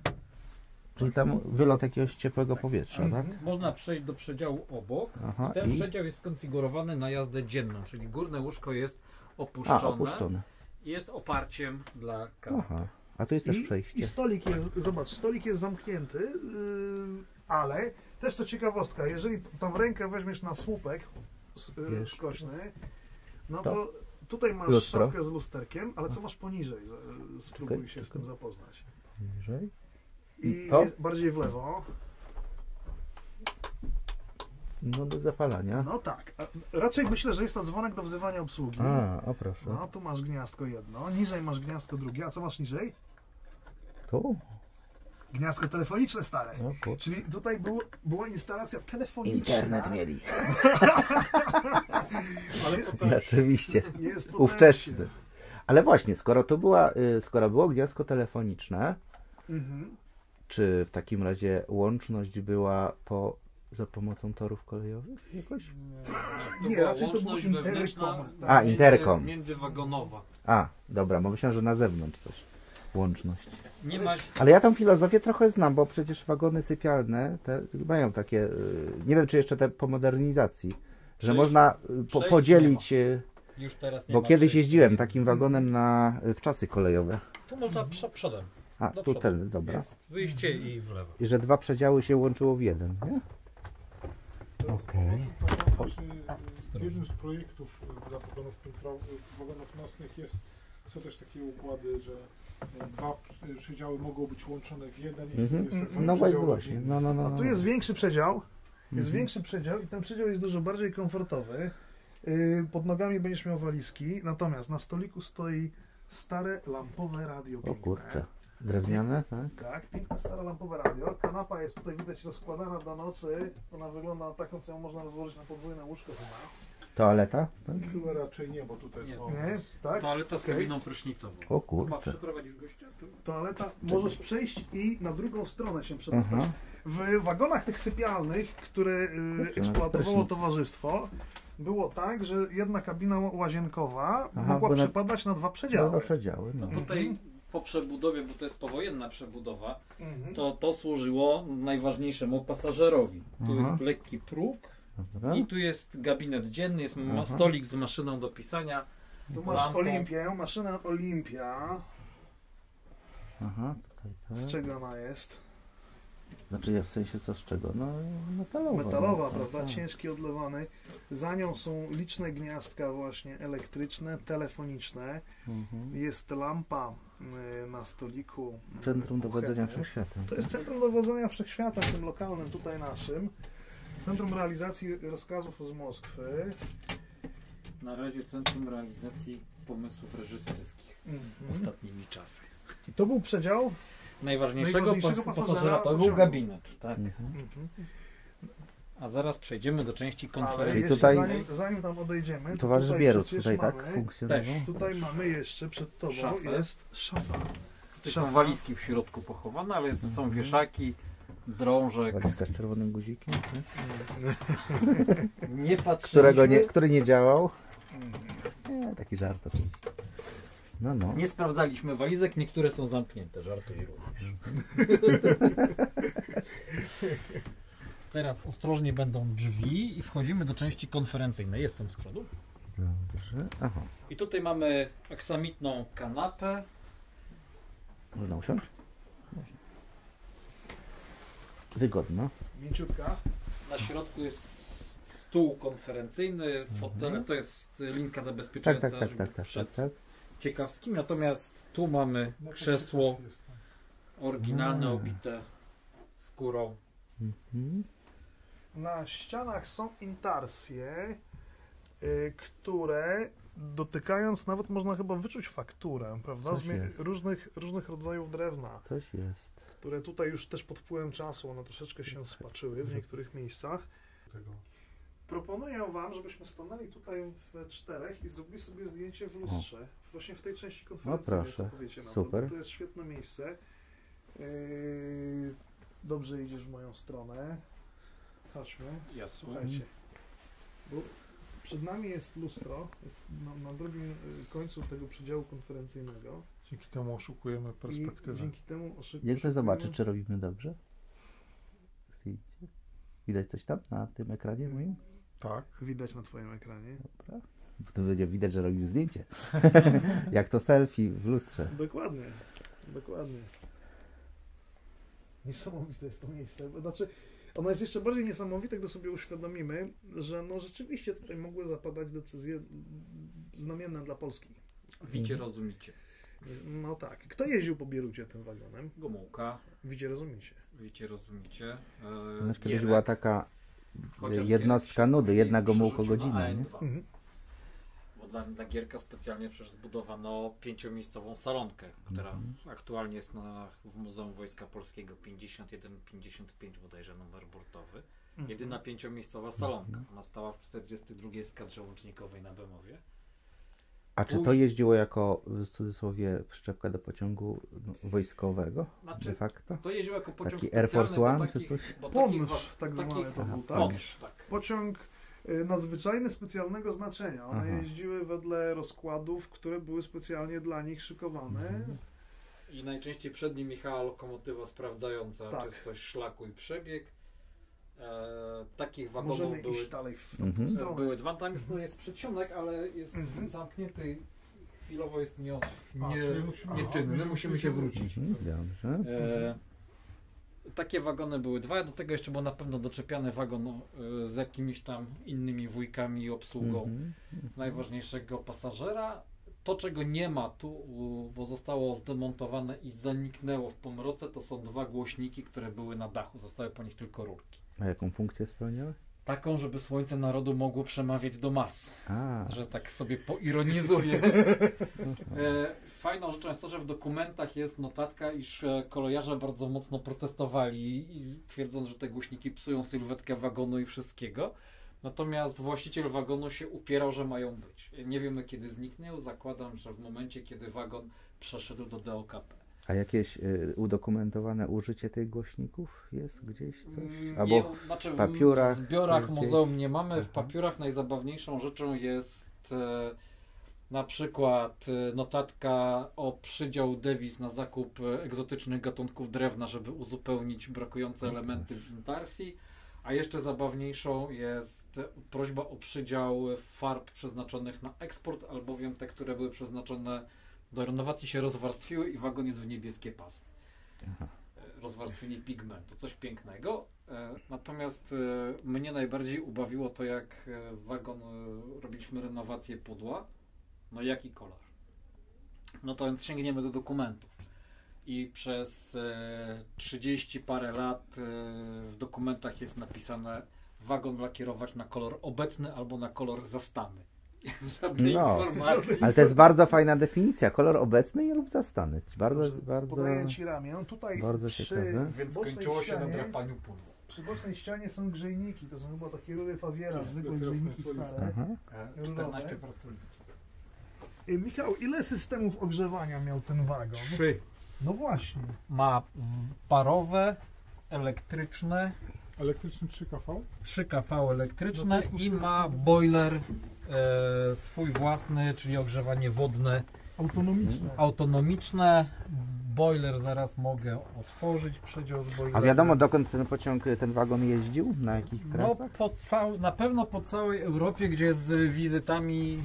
Czyli tam wylot jakiegoś ciepłego powietrza, tak? Mhm. Można przejść do przedziału obok. Aha, Ten i... przedział jest skonfigurowany na jazdę dzienną, czyli górne łóżko jest A, opuszczone opuszczone. i jest oparciem dla kanapy. Aha, a tu jest też I, I przejście. stolik jest, zobacz, stolik jest zamknięty, yy, ale też co ciekawostka, jeżeli tam rękę weźmiesz na słupek yy, skośny, no To. to tutaj masz Lustro. szafkę z lusterkiem, ale co masz poniżej? Spróbuj się z tym zapoznać. Niżej. I To? bardziej w lewo. No do zapalania. No tak. Raczej myślę, że jest to dzwonek do wzywania obsługi. A, o proszę. No, tu masz gniazdko jedno, niżej masz gniazdko drugie, a co masz niżej? Tu? Gniazdko telefoniczne stare. O kurczę. Czyli tutaj był, była instalacja telefoniczna. mieli. Ale potem Oczywiście. jest. Ówczesny. Ale właśnie, skoro to była, y, skoro było gniazdko telefoniczne, Mhm. Czy w takim razie łączność była po, za pomocą torów kolejowych jakoś? Nie, raczej to był łączność interkom. wewnętrzna, Tak. A, między- interkom. Międzywagonowa. A, dobra, bo myślałem, że na zewnątrz coś. Łączność. Nie ma Ale ja tą filozofię trochę znam, bo przecież wagony sypialne te mają takie, y, nie wiem czy jeszcze te po modernizacji, że Przejść- można y, po, przejść podzielić, y, już teraz nie bo ma kiedyś przejścia. jeździłem takim wagonem na, y, w czasy kolejowe. Tu można prze- przodem. A, Do tu ten, dobra. Jest wyjście i w lewo. I że dwa przedziały się łączyło w jeden, nie? Okej. znaczy, w jednym z projektów y, dla wagonów, wagonów nocnych jest, są też takie układy, że y, dwa y, przedziały mogą być łączone w jeden i Mhm. wtedy jest No przedział właśnie, no, no, no. A no. tu jest większy przedział. Jest Mhm. większy przedział i ten przedział jest dużo bardziej komfortowy. Pod nogami będziesz miał walizki, natomiast na stoliku stoi stare lampowe radio. O piękne. kurczę. Drewniane, tak? Tak, piękne stare lampowe radio. Kanapa jest tutaj widać rozkładana do nocy. Ona wygląda na taką, co ją można rozłożyć na podwójne łóżko chyba. Toaleta? Tak? Chyba raczej nie, bo tutaj jest Nie? Tak? Toaleta z kabiną prysznicową. O kurczę. przyprowadzisz gościa? Tu? Toaleta, możesz przejść i na drugą stronę się przedostać. Aha. W wagonach tych sypialnych, które y, Kurczę, eksploatowało towarzystwo, było tak, że jedna kabina łazienkowa Aha, mogła na- przypadać na dwa Dwa przedziały. przedziały. No. No tutaj po przebudowie, bo to jest powojenna przebudowa, Mhm. to to służyło najważniejszemu pasażerowi. Tu Aha. jest lekki próg Dobra. i tu jest gabinet dzienny, jest Aha. stolik z maszyną do pisania. Tu masz lampą. Olimpię, maszynę Olimpia. Aha, tutaj Z tak. czego ona jest? Znaczy ja w sensie co z czego? No metalowa. Metalowa, no, prawda? tak. Ciężki, odlewany. Za nią są liczne gniazdka właśnie elektryczne, telefoniczne. Mhm. Jest lampa na stoliku. y, Centrum dowodzenia kuchennym. wszechświatem. To jest Centrum Dowodzenia Wszechświata, tym lokalnym tutaj naszym. Centrum Realizacji Rozkazów z Moskwy. Na razie Centrum Realizacji Pomysłów Reżyserskich Mhm. ostatnimi czasy. I to był przedział. Najważniejszego, Najważniejszego pas- pasażera pasażera to był gabinet, tak. Mhm. Mhm. A zaraz przejdziemy do części Ale konferencji. Czyli jeszcze tutaj- zanim, zanim tam odejdziemy, to Towarzysz tutaj Bierut tutaj tak mamy, funkcjonował. Też. Tutaj mamy jeszcze przed tobą Szafę. jest szafa. Tutaj Szafa. są walizki w środku pochowane, ale jest, są Mhm. wieszaki, drążek. Walizka z czerwonym guzikiem, tak? Nie patrzyliśmy. Którego nie, który nie działał. Nie, taki żart oczywiście. No, no. Nie sprawdzaliśmy walizek, niektóre są zamknięte, żartuję również. Teraz ostrożnie będą drzwi i wchodzimy do części konferencyjnej. Jestem z przodu. Dobrze. Aha. I tutaj mamy aksamitną kanapę. Można usiąść? Wygodno. Mięciutka. Na środku jest stół konferencyjny, fotele, to jest linka Tak, zabezpieczająca, tak, tak, żeby tak, tak, przed tak, tak. ciekawskim. Natomiast tu mamy No krzesło tam. oryginalne, Mm. obite skórą. Mhm. Na ścianach są intarsje, y, które dotykając nawet można chyba wyczuć fakturę, prawda? Coś Zmie- różnych, różnych rodzajów drewna, Coś jest. które tutaj już też pod wpływem czasu one troszeczkę się spaczyły w niektórych miejscach. Proponuję Wam, żebyśmy stanęli tutaj w czterech i zrobili sobie zdjęcie w lustrze. Właśnie w tej części konferencji. No proszę. co powiecie na Super. To jest świetne miejsce. Yy, dobrze idziesz w moją stronę. Chodźmy. Słuchajcie. Bo przed nami jest lustro, jest na, na drugim y, końcu tego przedziału konferencyjnego. Dzięki temu oszukujemy I perspektywę. dzięki temu oszyb- Niech zobaczy, oszukujemy- czy robimy dobrze. Zdjęcie. Widać coś tam na tym ekranie moim? Tak. Widać na Twoim ekranie. Dobra. To będzie widać, że robimy zdjęcie. Jak to selfie w lustrze. Dokładnie, dokładnie. Niesamowite jest to miejsce. Znaczy, ono jest jeszcze bardziej niesamowite, gdy sobie uświadomimy, że no rzeczywiście tutaj mogły zapadać decyzje znamienne dla Polski. Wicie, rozumicie. No tak. Kto jeździł po Bierucie tym wagonem? Gomułka, Widzie, rozumiecie. wicie, rozumiecie. Ponieważ E, kiedyś Gierek. była taka Jednostka jednostka nudy, jedna gomułko godzina. Nie? Mhm. Dla, dla Gierka specjalnie przecież zbudowano pięciomiejscową salonkę, która Mhm. aktualnie jest na, w Muzeum Wojska Polskiego 51-55 bodajże numer burtowy. Mhm. Jedyna pięciomiejscowa salonka. Ona stała w 42 eskadrze łącznikowej na Bemowie. A czy to jeździło jako w cudzysłowie przyczepka do pociągu no, wojskowego? Znaczy, De facto? To jeździło jako pociąg Taki Air Force One czy takich- coś? Bo takich, Pomysz, tak zwany to był, tak? Pomysz, tak. Pociąg y, nadzwyczajny specjalnego znaczenia. One Aha. jeździły wedle rozkładów, które były specjalnie dla nich szykowane. Mhm. I najczęściej przed nim jechała lokomotywa sprawdzająca Tak. czystość szlaku i przebieg. E, takich wagonów Możemy były, iść dalej w tą Mhm. stronę. były dwa. Tam już no, jest przedsionek, ale jest Mhm. zamknięty. Chwilowo jest nie, nie, musimy- nieczynny, aha, musimy się wrócić. Mhm, dobrze. E, takie wagony były dwa, do tego jeszcze był na pewno doczepiany wagon e, z jakimiś tam innymi wujkami i obsługą Mhm. najważniejszego pasażera. To, czego nie ma tu, bo zostało zdemontowane i zaniknęło w pomroce, to są dwa głośniki, które były na dachu. Zostały po nich tylko rurki. A jaką funkcję spełniały? Taką, żeby Słońce Narodu mogło przemawiać do mas. A, Że tak sobie poironizuję. E, Fajną rzeczą jest to, że w dokumentach jest notatka, iż e, kolejarze bardzo mocno protestowali, i twierdząc, że te głośniki psują sylwetkę wagonu i wszystkiego. Natomiast właściciel wagonu się upierał, że mają być. Nie wiemy kiedy zniknął. Zakładam, że w momencie, kiedy wagon przeszedł do DOKP. A jakieś y, udokumentowane użycie tych głośników jest gdzieś coś? Albo nie, znaczy w papiurach, zbiorach czy gdzieś? muzeum nie mamy. W Aha. papiurach najzabawniejszą rzeczą jest e, na przykład e, notatka o przydział dewiz na zakup e, egzotycznych gatunków drewna, żeby uzupełnić brakujące No elementy w intarsji. A jeszcze zabawniejszą jest e, prośba o przydział farb przeznaczonych na eksport, albowiem te, które były przeznaczone do renowacji się rozwarstwiły i wagon jest w niebieskie pasy Aha. rozwarstwienie pigmentu, coś pięknego. E, Natomiast e, mnie najbardziej ubawiło to, jak e, wagon robiliśmy renowację pudła. No jaki kolor? No to więc sięgniemy do dokumentów. I przez e, 30 parę lat w dokumentach jest napisane wagon lakierować na kolor obecny albo na kolor zastany. Żadnej No. informacji. Ale to jest bardzo fajna definicja. Kolor obecny lub zastany. Bardzo, bardzo. Podaję ci ramię. No Tutaj bardzo przy ciekawe. Więc skończyło się na drapaniu pudła. Przy bocznej ścianie są grzejniki, to są chyba takie rury fawiera, Tak, zwykłe grzejniki stare. E, 14 wersji. I Michał, ile systemów ogrzewania miał ten wagon? Trzy. No właśnie. Ma parowe, elektryczne, Elektryczny 3KV? 3 kV elektryczne No i ma boiler swój własny, czyli ogrzewanie wodne Autonomiczne. autonomiczne. Boiler zaraz mogę otworzyć, przedział z boilerem. A wiadomo dokąd ten pociąg, ten wagon jeździł? Na jakich No trasach? po cał, na pewno po całej Europie, gdzie z wizytami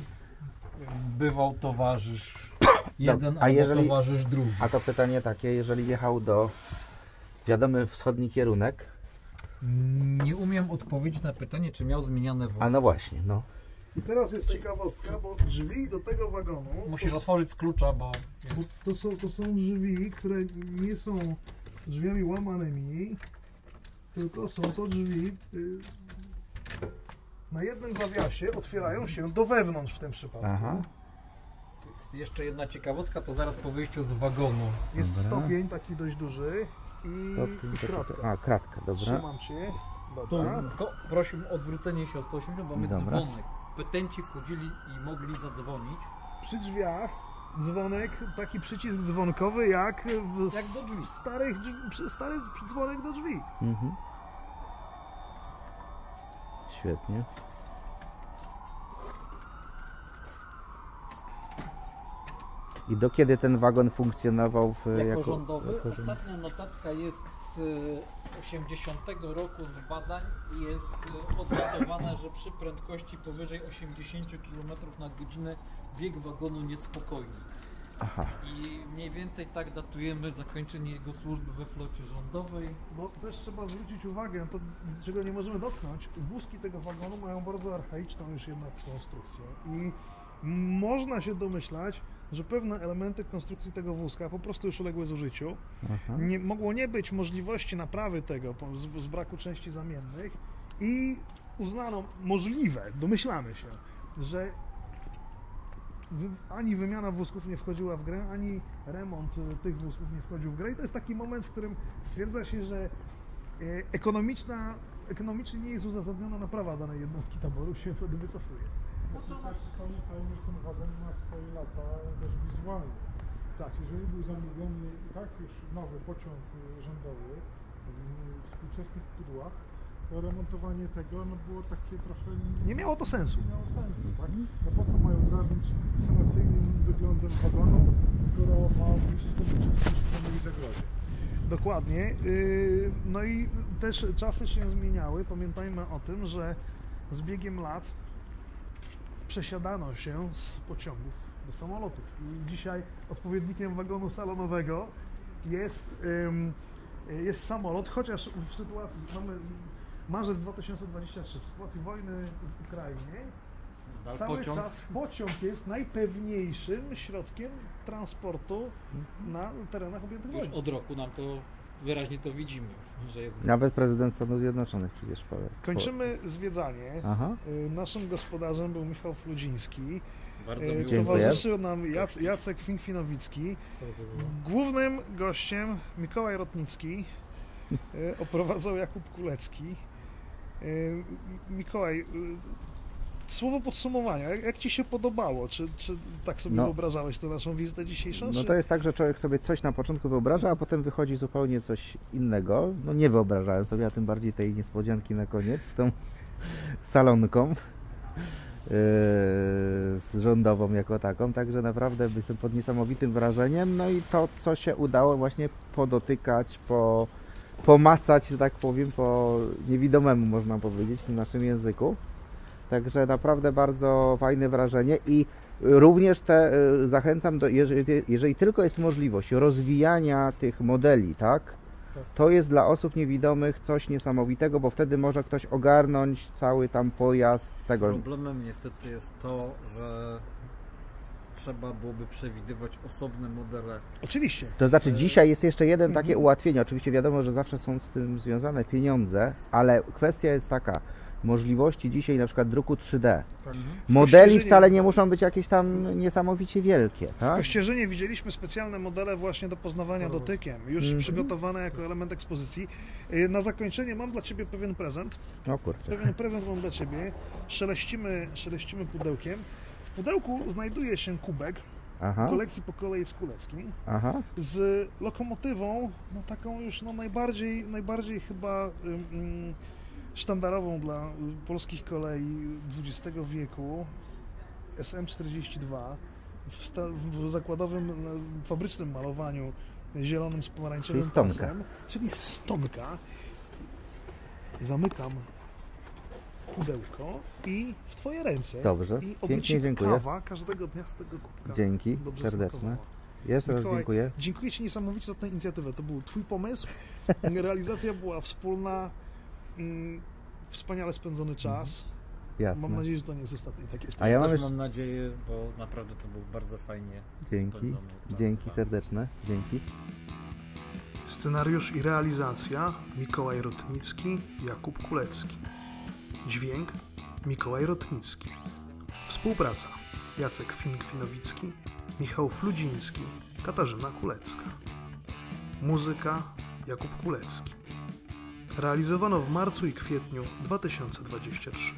bywał towarzysz jeden a albo jeżeli- towarzysz drugi. A to pytanie takie, jeżeli jechał do wiadomy wschodni kierunek, Nie umiem odpowiedzieć na pytanie, czy miał zmieniane wózki. a no właśnie, no. I teraz jest ciekawostka, bo drzwi do tego wagonu Musisz otworzyć z klucza, bo Bo to są, to są drzwi, które nie są drzwiami łamanymi, tylko są to drzwi y, na jednym zawiasie otwierają się do wewnątrz w tym przypadku. Aha. To jest jeszcze jedna ciekawostka, to zaraz po wyjściu z wagonu. Jest Dobra. stopień taki dość duży i, Stopień, i to- to- kratka. A, kratka, dobra. Trzymam cię. To Dobra. prosiłbym o odwrócenie się o 180, bo mamy Dobra. dzwonek. Petenci wchodzili i mogli zadzwonić. Przy drzwiach dzwonek, taki przycisk dzwonkowy jak w, Jak do drzwi. w starych drzwi, stary dzwonek do drzwi. Mhm. Świetnie. I do kiedy ten wagon funkcjonował w, Jako, rządowy. jako rząd- Ostatnia notatka jest 80 roku z badań jest e, odnotowane, że przy prędkości powyżej 80 km na godzinę bieg wagonu niespokojny. Aha. I mniej więcej tak datujemy zakończenie jego służby we flocie rządowej. Bo też trzeba zwrócić uwagę, to czego nie możemy dotknąć, wózki tego wagonu mają bardzo archaiczną już jednak konstrukcję i można się domyślać, że pewne elementy konstrukcji tego wózka po prostu już uległy zużyciu. Aha. Nie, mogło nie być możliwości naprawy tego z, z braku części zamiennych i uznano możliwe, domyślamy się, że ani wymiana wózków nie wchodziła w grę, ani remont y, tych wózków nie wchodził w grę. I to jest taki moment, w którym stwierdza się, że e, ekonomiczna, ekonomicznie nie jest uzasadniona naprawa danej jednostki taboru, się wtedy wycofuje. Tak, ten wagon ma swoje lata też wizualne. Tak, jeżeli był zamówiony i tak już nowy pociąg y, rządowy y, w współczesnych pudłach, to remontowanie tego no, było takie trochę... Nie miało to sensu. Nie miało sensu, tak? No po co mają garnąć sanacyjnym wyglądem wagonu, skoro ma być współczesnym i zagrodzie? Dokładnie. Yy, No i też czasy się zmieniały. Pamiętajmy o tym, że z biegiem lat przesiadano się z pociągów do samolotów. I dzisiaj odpowiednikiem wagonu salonowego jest, ym, jest samolot, chociaż w sytuacji, mamy marzec 2023, w sytuacji wojny w Ukrainie, Dal cały pociąg. czas pociąg jest najpewniejszym środkiem transportu na terenach objętych Już wojną. od roku nam to wyraźnie to widzimy, że jest Nawet prezydent Stanów Zjednoczonych przecież powie. Kończymy zwiedzanie. Aha. Y, Naszym gospodarzem był Michał Fludziński. bardzo Y, miło. Towarzyszył nam Jac- Jacek Finkwinowicki. Głównym gościem Mikołaj Rotnicki. y, Oprowadzał Jakub Kulecki. Mikołaj, słowo podsumowania. Jak, jak Ci się podobało? Czy, czy tak sobie No. wyobrażałeś tę naszą wizytę dzisiejszą? No czy... to jest tak, że człowiek sobie coś na początku wyobraża, a potem wychodzi zupełnie coś innego. No nie wyobrażałem sobie, a tym bardziej tej niespodzianki na koniec z tą salonką. yy, rządową jako taką, także naprawdę jestem pod niesamowitym wrażeniem. No i to, co się udało właśnie podotykać, po, pomacać, że tak powiem, po niewidomemu można powiedzieć w naszym języku. Także naprawdę bardzo fajne wrażenie i również te y, zachęcam do, jeżeli, jeżeli tylko jest możliwość rozwijania tych modeli, tak? To jest dla osób niewidomych coś niesamowitego, bo wtedy może ktoś ogarnąć cały tam pojazd tego. Problemem niestety jest to, że trzeba byłoby przewidywać osobne modele. Oczywiście. To znaczy dzisiaj jest jeszcze jeden Mhm. takie ułatwienie. Oczywiście wiadomo, że zawsze są z tym związane pieniądze, ale kwestia jest taka. Możliwości dzisiaj na przykład druku 3D. Modeli Kościerzynie- wcale nie muszą być jakieś tam niesamowicie wielkie, W tak? Kościerzynie widzieliśmy specjalne modele właśnie do poznawania dotykiem, już Mhm. przygotowane jako element ekspozycji. Y, Na zakończenie mam dla Ciebie pewien prezent. O kurczę. Pewien prezent mam dla Ciebie. Szeleścimy, szeleścimy pudełkiem. W pudełku znajduje się kubek Aha, kolekcji po kolei z Kuleckim aha. z lokomotywą, no taką już no najbardziej, najbardziej chyba sztandarową dla polskich kolei XX wieku SM42 w, w zakładowym, fabrycznym malowaniu zielonym z pomarańczowym Czyli stonka. pasem, czyli stonka. Zamykam pudełko i w Twoje ręce. Dobrze, I pięknie dziękuję. kawa każdego dnia z tego kubka Dzięki, dobrze serdeczne. smakowała. Jeszcze raz dziękuję. Dziękuję Ci niesamowicie za tę inicjatywę. To był Twój pomysł. Realizacja była wspólna. Mm, Wspaniale spędzony czas. Jasne. Mam nadzieję, że to nie jest ostatni taki A ja mam Też mam nadzieję, bo naprawdę to był bardzo fajnie Dzięki, spędzony czas dzięki serdeczne. Dzięki. Scenariusz i realizacja Mikołaj Rotnicki, Jakub Kulecki. Dźwięk Mikołaj Rotnicki. Współpraca Jacek Finkwinowicki, Michał Fludziński, Katarzyna Kulecka. Muzyka Jakub Kulecki realizowano w marcu i kwietniu 2023.